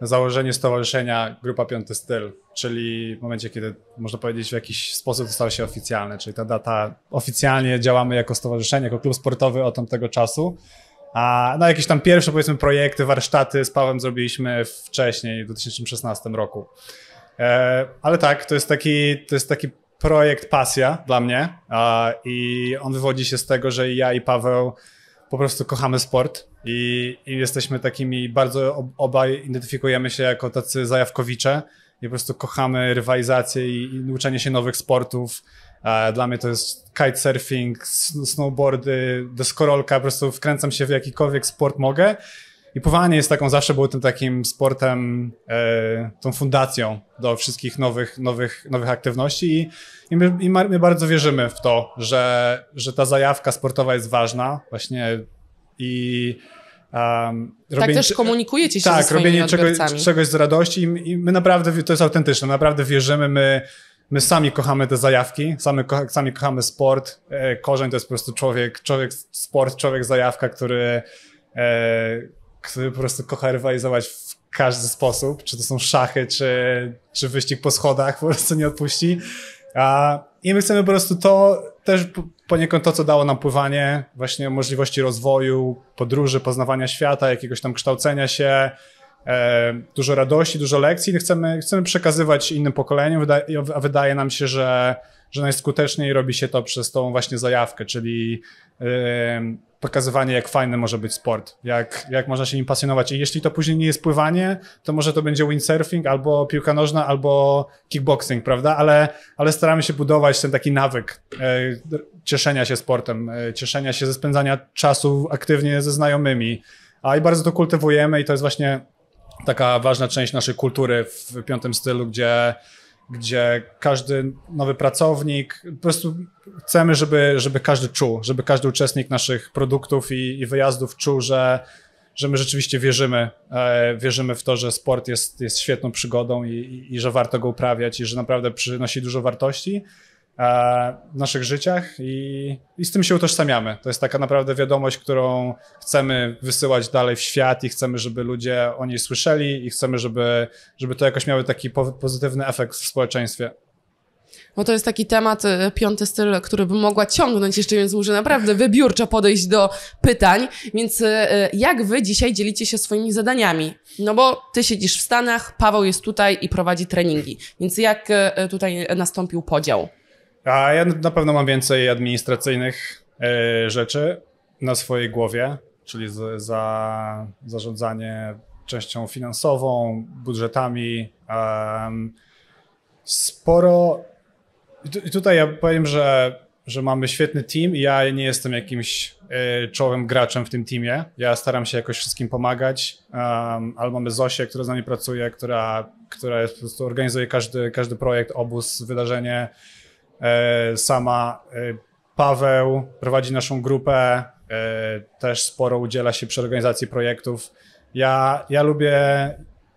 założenie stowarzyszenia Grupa Piąty Styl, czyli w momencie, kiedy można powiedzieć w jakiś sposób stało się oficjalne, czyli ta data oficjalnie działamy jako stowarzyszenie, jako klub sportowy od tamtego czasu. A no jakieś tam pierwsze powiedzmy projekty, warsztaty z Pawłem zrobiliśmy wcześniej, w 2016 roku. E, ale tak, to jest taki, to jest taki projekt pasja dla mnie i on wywodzi się z tego, że ja i Paweł po prostu kochamy sport i, i jesteśmy takimi, bardzo obaj identyfikujemy się jako tacy zajawkowicze i po prostu kochamy rywalizację i, i uczenie się nowych sportów. Dla mnie to jest kitesurfing, snowboardy, deskorolka, po prostu wkręcam się w jakikolwiek sport mogę i pływanie jest taką, zawsze było tym takim sportem, e, tą fundacją do wszystkich nowych, nowych, nowych aktywności i, i, my, i my bardzo wierzymy w to, że, że ta zajawka sportowa jest ważna właśnie i Um, tak robienie, też komunikujecie się tak, robienie czegoś, czegoś z radości i, i, my naprawdę, to jest autentyczne, naprawdę wierzymy, my, my sami kochamy te zajawki, sami, ko, sami kochamy sport, e, korzeń to jest po prostu człowiek, człowiek sport, człowiek zajawka, który e, który po prostu kocha rywalizować w każdy sposób, czy to są szachy, czy, czy wyścig po schodach, po prostu nie odpuści. A, I my chcemy po prostu to, też poniekąd to, co dało nam pływanie, właśnie możliwości rozwoju, podróży, poznawania świata, jakiegoś tam kształcenia się, e, dużo radości, dużo lekcji. Chcemy, chcemy przekazywać innym pokoleniom, a wydaje nam się, że, że najskuteczniej robi się to przez tą właśnie zajawkę, czyli e, pokazywanie, jak fajny może być sport, jak, jak można się nim pasjonować. I jeśli to później nie jest pływanie, to może to będzie windsurfing, albo piłka nożna, albo kickboxing, prawda? Ale, ale staramy się budować ten taki nawyk e, cieszenia się sportem, e, cieszenia się ze spędzania czasu aktywnie ze znajomymi. A i bardzo to kultywujemy i to jest właśnie taka ważna część naszej kultury w piątym stylu, gdzie gdzie każdy nowy pracownik, po prostu chcemy, żeby, żeby każdy czuł, żeby każdy uczestnik naszych produktów i, i wyjazdów czuł, że, że my rzeczywiście wierzymy, e, wierzymy w to, że sport jest, jest świetną przygodą i, i, i że warto go uprawiać i że naprawdę przynosi dużo wartości. E, w naszych życiach i, i z tym się utożsamiamy. To jest taka naprawdę wiadomość, którą chcemy wysyłać dalej w świat i chcemy, żeby ludzie o niej słyszeli i chcemy, żeby, żeby to jakoś miało taki pozytywny efekt w społeczeństwie. Bo to jest taki temat, y, piąty styl, który bym mogła ciągnąć jeszcze, więc muszę naprawdę wybiórczo podejść do pytań. Więc y, jak wy dzisiaj dzielicie się swoimi zadaniami? No bo ty siedzisz w Stanach, Paweł jest tutaj i prowadzi treningi. Więc jak tutaj nastąpił podział? A ja na pewno mam więcej administracyjnych e, rzeczy na swojej głowie, czyli za zarządzanie częścią finansową, budżetami. Sporo. I tutaj ja powiem, że, że mamy świetny team ja nie jestem jakimś y, czołowym graczem w tym teamie. Ja staram się jakoś wszystkim pomagać, ale mamy Zosię, która z nami pracuje, która, która jest, po prostu organizuje każdy, każdy projekt, obóz, wydarzenie e, sama. E, Paweł prowadzi naszą grupę, e, też sporo udziela się przy organizacji projektów. Ja, ja lubię,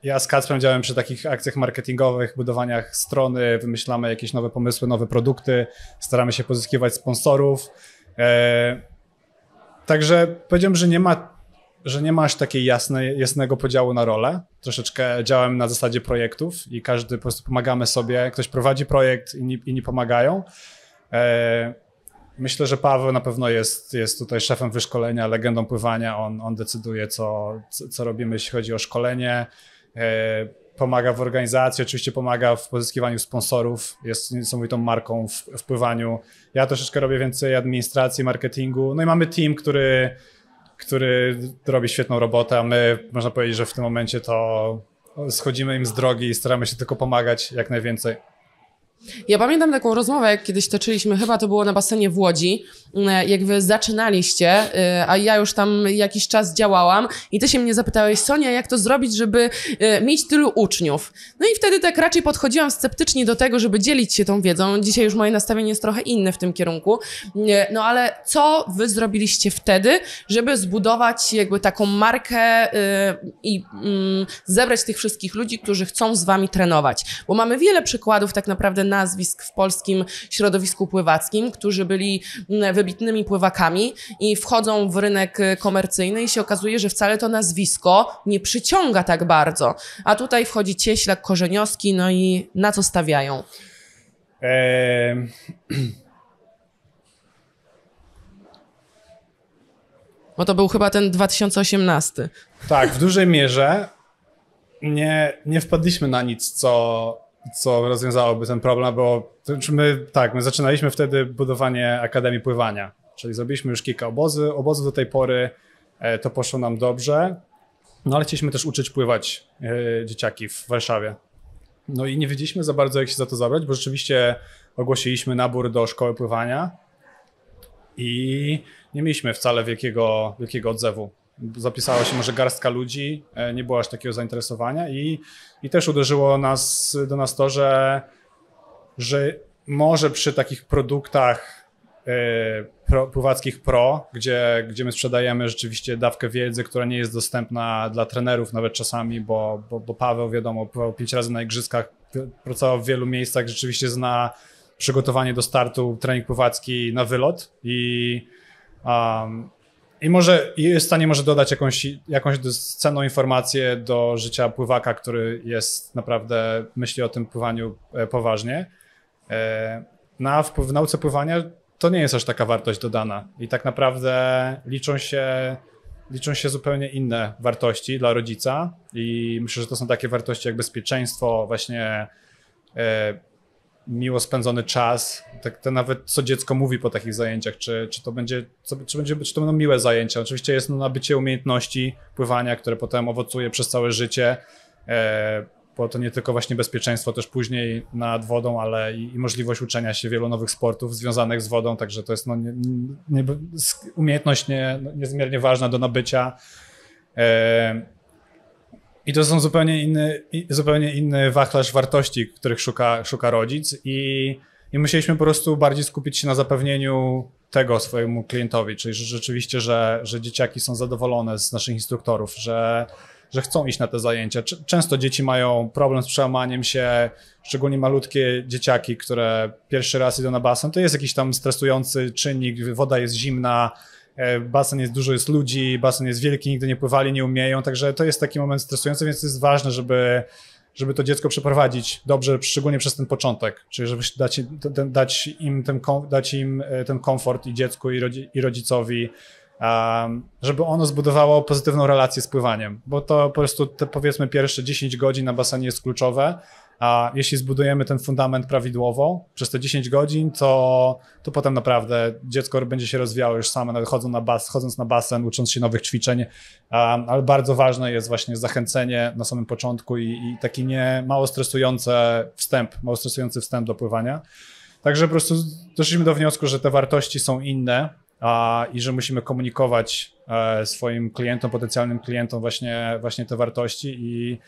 ja z Kacprem działam przy takich akcjach marketingowych, budowaniach strony, wymyślamy jakieś nowe pomysły, nowe produkty, staramy się pozyskiwać sponsorów. E, także powiedziałbym, że nie ma że nie masz takiej jasnej, jasnego podziału na rolę. Troszeczkę działam na zasadzie projektów i każdy po prostu pomagamy sobie. Ktoś prowadzi projekt, inni, inni pomagają. E, myślę, że Paweł na pewno jest, jest tutaj szefem wyszkolenia, legendą pływania. On, on decyduje, co, co robimy, jeśli chodzi o szkolenie. E, pomaga w organizacji, oczywiście pomaga w pozyskiwaniu sponsorów, jest niesamowitą marką w, w pływaniu. Ja troszeczkę robię więcej administracji, marketingu. No i mamy team, który który robi świetną robotę, a my można powiedzieć, że w tym momencie to schodzimy im z drogi i staramy się tylko pomagać jak najwięcej. Ja pamiętam taką rozmowę, jak kiedyś toczyliśmy, chyba to było na basenie w Łodzi, e, jak wy zaczynaliście, e, a ja już tam jakiś czas działałam i ty się mnie zapytałeś, Sonia, jak to zrobić, żeby e, mieć tylu uczniów? No i wtedy tak raczej podchodziłam sceptycznie do tego, żeby dzielić się tą wiedzą. Dzisiaj już moje nastawienie jest trochę inne w tym kierunku. No ale co wy zrobiliście wtedy, żeby zbudować jakby taką markę i mm, zebrać tych wszystkich ludzi, którzy chcą z wami trenować? Bo mamy wiele przykładów tak naprawdę nazwisk w polskim środowisku pływackim, którzy byli mm, wybitnymi pływakami i wchodzą w rynek komercyjny i się okazuje, że wcale to nazwisko nie przyciąga tak bardzo. A tutaj wchodzi Cieślak, Korzeniowski, no i na co stawiają? Eee... Bo to był chyba ten 2018. Tak, w dużej mierze nie, nie wpadliśmy na nic, co, co rozwiązałoby ten problem, bo my, tak, my zaczynaliśmy wtedy budowanie Akademii Pływania, czyli zrobiliśmy już kilka obozy, obozów do tej pory, e, to poszło nam dobrze, no ale chcieliśmy też uczyć pływać e, dzieciaki w Warszawie. No i nie wiedzieliśmy za bardzo, jak się za to zabrać, bo rzeczywiście ogłosiliśmy nabór do szkoły pływania i nie mieliśmy wcale wielkiego, wielkiego odzewu zapisała się może garstka ludzi, e, nie było aż takiego zainteresowania i, i też uderzyło nas, do nas to, że, że może przy takich produktach e, pro, pływackich pro, gdzie, gdzie my sprzedajemy rzeczywiście dawkę wiedzy, która nie jest dostępna dla trenerów nawet czasami, bo, bo, bo Paweł wiadomo, pływał pięć razy na igrzyskach, pracował w wielu miejscach, rzeczywiście zna przygotowanie do startu, trening pływacki na wylot i um, i może jest w stanie może dodać jakąś, jakąś cenną informację do życia pływaka, który jest naprawdę, myśli o tym pływaniu e, poważnie. E, na, w, w nauce pływania to nie jest aż taka wartość dodana. I tak naprawdę liczą się, liczą się zupełnie inne wartości dla rodzica. I myślę, że to są takie wartości jak bezpieczeństwo, właśnie e, miło spędzony czas, tak to nawet co dziecko mówi po takich zajęciach, czy, czy, to, będzie, co, czy, będzie, czy to będą miłe zajęcia. Oczywiście jest no, nabycie umiejętności pływania, które potem owocuje przez całe życie, e, bo to nie tylko właśnie bezpieczeństwo też później nad wodą, ale i, i możliwość uczenia się wielu nowych sportów związanych z wodą, także to jest no, nie, nie, umiejętność nie, niezmiernie ważna do nabycia. E, i to są zupełnie inny, zupełnie inny wachlarz wartości, których szuka, szuka rodzic i, i musieliśmy po prostu bardziej skupić się na zapewnieniu tego swojemu klientowi, czyli że rzeczywiście, że, że dzieciaki są zadowolone z naszych instruktorów, że, że chcą iść na te zajęcia. Często dzieci mają problem z przełamaniem się, szczególnie malutkie dzieciaki, które pierwszy raz idą na basen, to jest jakiś tam stresujący czynnik, woda jest zimna, basen jest dużo, jest ludzi, basen jest wielki, nigdy nie pływali, nie umieją, także to jest taki moment stresujący, więc jest ważne, żeby, żeby to dziecko przeprowadzić dobrze, szczególnie przez ten początek, czyli żeby dać, dać im, ten, dać im e, ten komfort i dziecku, i rodzicowi, um, żeby ono zbudowało pozytywną relację z pływaniem, bo to po prostu te powiedzmy pierwsze 10 godzin na basenie jest kluczowe, a jeśli zbudujemy ten fundament prawidłowo przez te 10 godzin, to, to potem naprawdę dziecko będzie się rozwijało już same, chodzą na bas, chodząc na basen, ucząc się nowych ćwiczeń, ale bardzo ważne jest właśnie zachęcenie na samym początku i, i taki nie mało stresujący wstęp, mało stresujący wstęp do pływania. Także po prostu doszliśmy do wniosku, że te wartości są inne a, i że musimy komunikować e, swoim klientom, potencjalnym klientom właśnie, właśnie te wartości i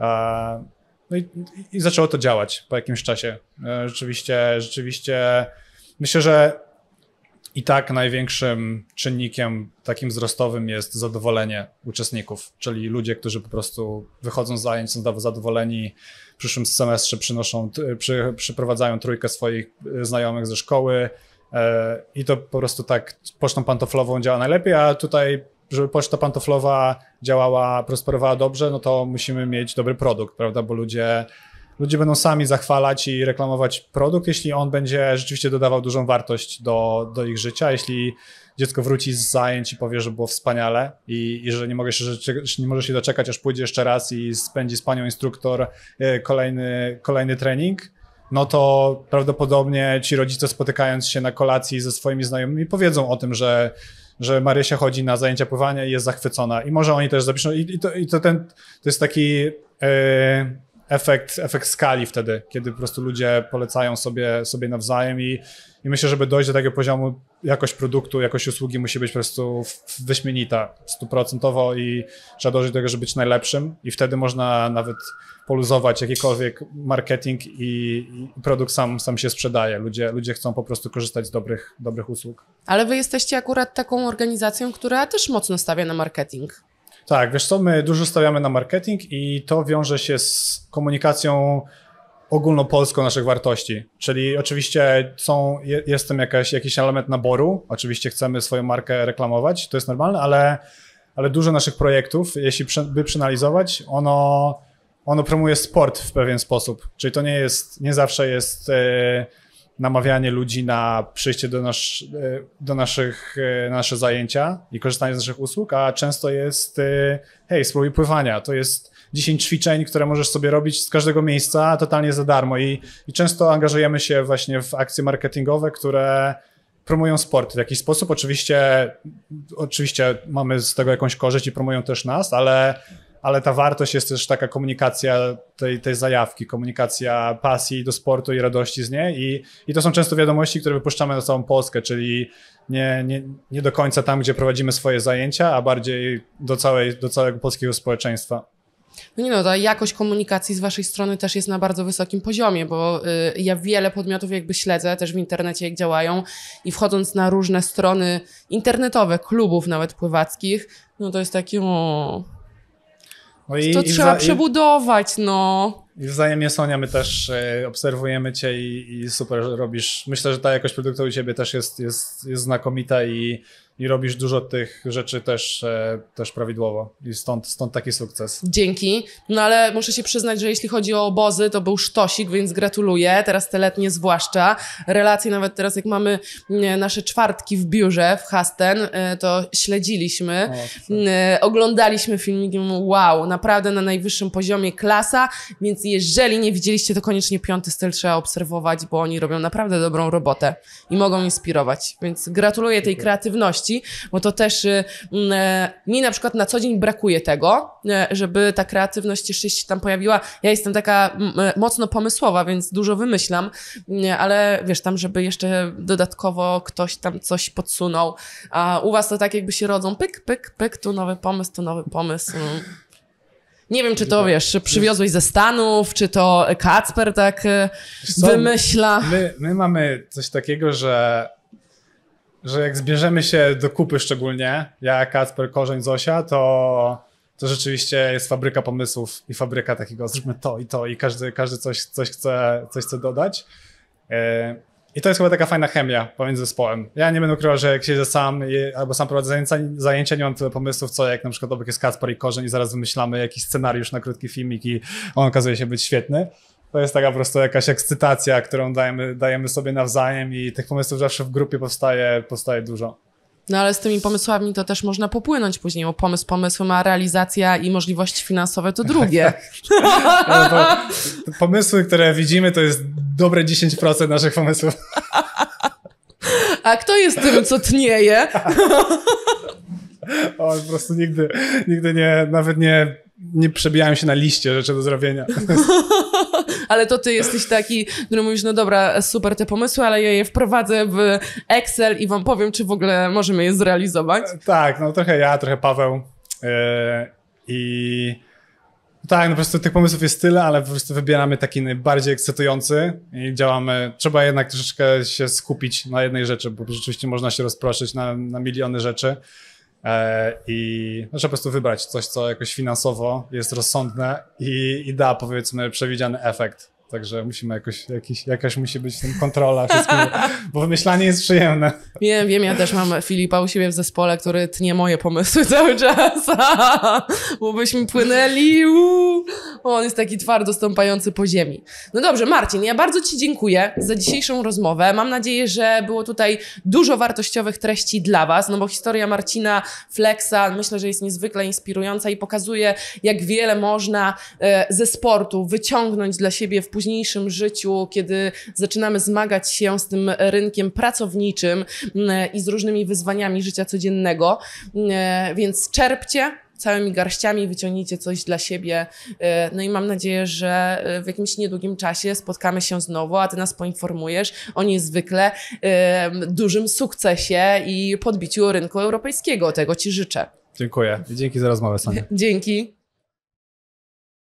e, no i, i zaczęło to działać po jakimś czasie. E, rzeczywiście, rzeczywiście myślę, że i tak największym czynnikiem takim wzrostowym jest zadowolenie uczestników, czyli ludzie, którzy po prostu wychodzą z zajęć, są zadowoleni, w przyszłym semestrze przynoszą, przy, przyprowadzają trójkę swoich e, znajomych ze szkoły e, i to po prostu tak pocztą pantoflową działa najlepiej, a tutaj żeby poczta pantoflowa działała, prosperowała dobrze, no to musimy mieć dobry produkt, prawda, bo ludzie ludzie będą sami zachwalać i reklamować produkt, jeśli on będzie rzeczywiście dodawał dużą wartość do, do ich życia, jeśli dziecko wróci z zajęć i powie, że było wspaniale i, i że nie, mogę się, nie może się doczekać, aż pójdzie jeszcze raz i spędzi z panią instruktor e, kolejny, kolejny trening, no to prawdopodobnie ci rodzice spotykając się na kolacji ze swoimi znajomymi powiedzą o tym, że że Marysia chodzi na zajęcia pływania i jest zachwycona. I może oni też zapiszą. I, i, to, i to, ten, to jest taki. Yy, efekt, efekt skali wtedy, kiedy po prostu ludzie polecają sobie, sobie nawzajem i, i myślę, żeby dojść do takiego poziomu, jakość produktu, jakość usługi musi być po prostu wyśmienita, stuprocentowo i trzeba dążyć do tego, żeby być najlepszym i wtedy można nawet poluzować jakikolwiek marketing i, i, produkt sam, sam się sprzedaje. Ludzie, ludzie chcą po prostu korzystać z dobrych, dobrych usług. Ale wy jesteście akurat taką organizacją, która też mocno stawia na marketing. Tak, wiesz co, my dużo stawiamy na marketing i to wiąże się z komunikacją ogólnopolską naszych wartości. Czyli oczywiście są, jest tam jakaś, jakiś element naboru, oczywiście chcemy swoją markę reklamować, to jest normalne, ale, ale dużo naszych projektów, jeśli by przeanalizować, ono, ono promuje sport w pewien sposób. Czyli to nie jest, nie zawsze jest... Yy, namawianie ludzi na przyjście do, nasz, e, do naszych, na nasze zajęcia i korzystanie z naszych usług, a często jest hej, spróbuj pływania, to jest 10 ćwiczeń, które możesz sobie robić z każdego miejsca totalnie za darmo i, i często angażujemy się właśnie w akcje marketingowe, które promują sport w jakiś sposób. Oczywiście, oczywiście mamy z tego jakąś korzyść i promują też nas, ale ale ta wartość jest też taka komunikacja tej, tej zajawki, komunikacja pasji do sportu i radości z niej i, i to są często wiadomości, które wypuszczamy na całą Polskę, czyli nie, nie, nie do końca tam, gdzie prowadzimy swoje zajęcia, a bardziej do, całej, do całego polskiego społeczeństwa. No nie no, ta jakość komunikacji z waszej strony też jest na bardzo wysokim poziomie, bo y, ja wiele podmiotów jakby śledzę też w internecie, jak działają i wchodząc na różne strony internetowe, klubów nawet pływackich, no to jest takie o, no i, to i trzeba przebudować, no. I wzajemnie Sonia, my też e, obserwujemy cię i, i, super robisz. Myślę, że ta jakość produktu u ciebie też jest, jest, jest znakomita i i robisz dużo tych rzeczy też, e, też prawidłowo i stąd, stąd taki sukces. Dzięki. No ale muszę się przyznać, że jeśli chodzi o obozy, to był sztosik, więc gratuluję. Teraz te letnie zwłaszcza. Relacje nawet teraz, jak mamy nasze czwartki w biurze w Hasten, e, to śledziliśmy, o, e, oglądaliśmy filmiki, wow, naprawdę na najwyższym poziomie klasa, więc jeżeli nie widzieliście, to koniecznie piąty styl trzeba obserwować, bo oni robią naprawdę dobrą robotę i mogą inspirować. Więc gratuluję tej kreatywności bo to też y, mm, e, mi na przykład na co dzień brakuje tego, e, żeby ta kreatywność jeszcze się tam pojawiła. Ja jestem taka mm, e, mocno pomysłowa, więc dużo wymyślam, mm, ale wiesz, tam, żeby jeszcze dodatkowo ktoś tam coś podsunął, a u was to tak jakby się rodzą pyk, pyk, pyk, tu nowy pomysł, tu nowy pomysł. Nie wiem, czy to wiesz, przywiozłeś ze Stanów, czy to Kacper tak wymyśla. My, my mamy coś takiego, że że jak zbierzemy się do kupy szczególnie, ja, Kacper, Korzeń, Zosia, to, to rzeczywiście jest fabryka pomysłów i fabryka takiego, zróbmy to i to i każdy, każdy coś, coś, chce, coś chce dodać. E, I to jest chyba taka fajna chemia pomiędzy zespołem. Ja nie będę ukrywał, że jak siedzę sam albo sam prowadzę zajęcia, zajęcia, nie mam tyle pomysłów, co jak na przykład obok jest Kacper i Korzeń i zaraz wymyślamy jakiś scenariusz na krótki filmik i on okazuje się być świetny to jest taka po prostu jakaś ekscytacja, którą dajemy, dajemy sobie nawzajem i tych pomysłów zawsze w grupie powstaje, powstaje dużo. No ale z tymi pomysłami to też można popłynąć później, bo pomysł pomysłem, a realizacja i możliwości finansowe to drugie. no pomysły, które widzimy, to jest dobre 10% naszych pomysłów. A kto jest tym, co tnieje? o, po prostu nigdy, nigdy nie, nawet nie, nie przebijałem się na liście rzeczy do zrobienia. ale to ty jesteś taki, który mówisz, no dobra, super te pomysły, ale ja je wprowadzę w Excel i wam powiem, czy w ogóle możemy je zrealizować. Tak, no trochę ja, trochę Paweł. Yy, I Tak, no po prostu tych pomysłów jest tyle, ale po prostu wybieramy taki najbardziej ekscytujący i działamy. Trzeba jednak troszeczkę się skupić na jednej rzeczy, bo rzeczywiście można się rozproszyć na, na miliony rzeczy. E, I trzeba po prostu wybrać coś, co jakoś finansowo jest rozsądne i, i da, powiedzmy, przewidziany efekt. Także musimy jakoś, jakiś, jakaś musi być tym kontrola bo wymyślanie jest przyjemne. Wiem, wiem, ja też mam Filipa u siebie w zespole, który tnie moje pomysły cały czas, bo byśmy płynęli, uuu. on jest taki twardo stąpający po ziemi. No dobrze, Marcin, ja bardzo Ci dziękuję za dzisiejszą rozmowę. Mam nadzieję, że było tutaj dużo wartościowych treści dla Was, no bo historia Marcina Flexa myślę, że jest niezwykle inspirująca i pokazuje, jak wiele można e, ze sportu wyciągnąć dla siebie w późniejszym życiu, kiedy zaczynamy zmagać się z tym rynkiem pracowniczym mm, i z różnymi wyzwaniami życia codziennego. Mm, Więc czerpcie całymi garściami, wyciągnijcie coś dla siebie. E, No i mam nadzieję, że e, w jakimś niedługim czasie spotkamy się znowu, a ty nas poinformujesz o niezwykle e, dużym sukcesie i podbiciu rynku europejskiego. Tego ci życzę. Dziękuję dzięki za rozmowę, Sonia. Dzięki.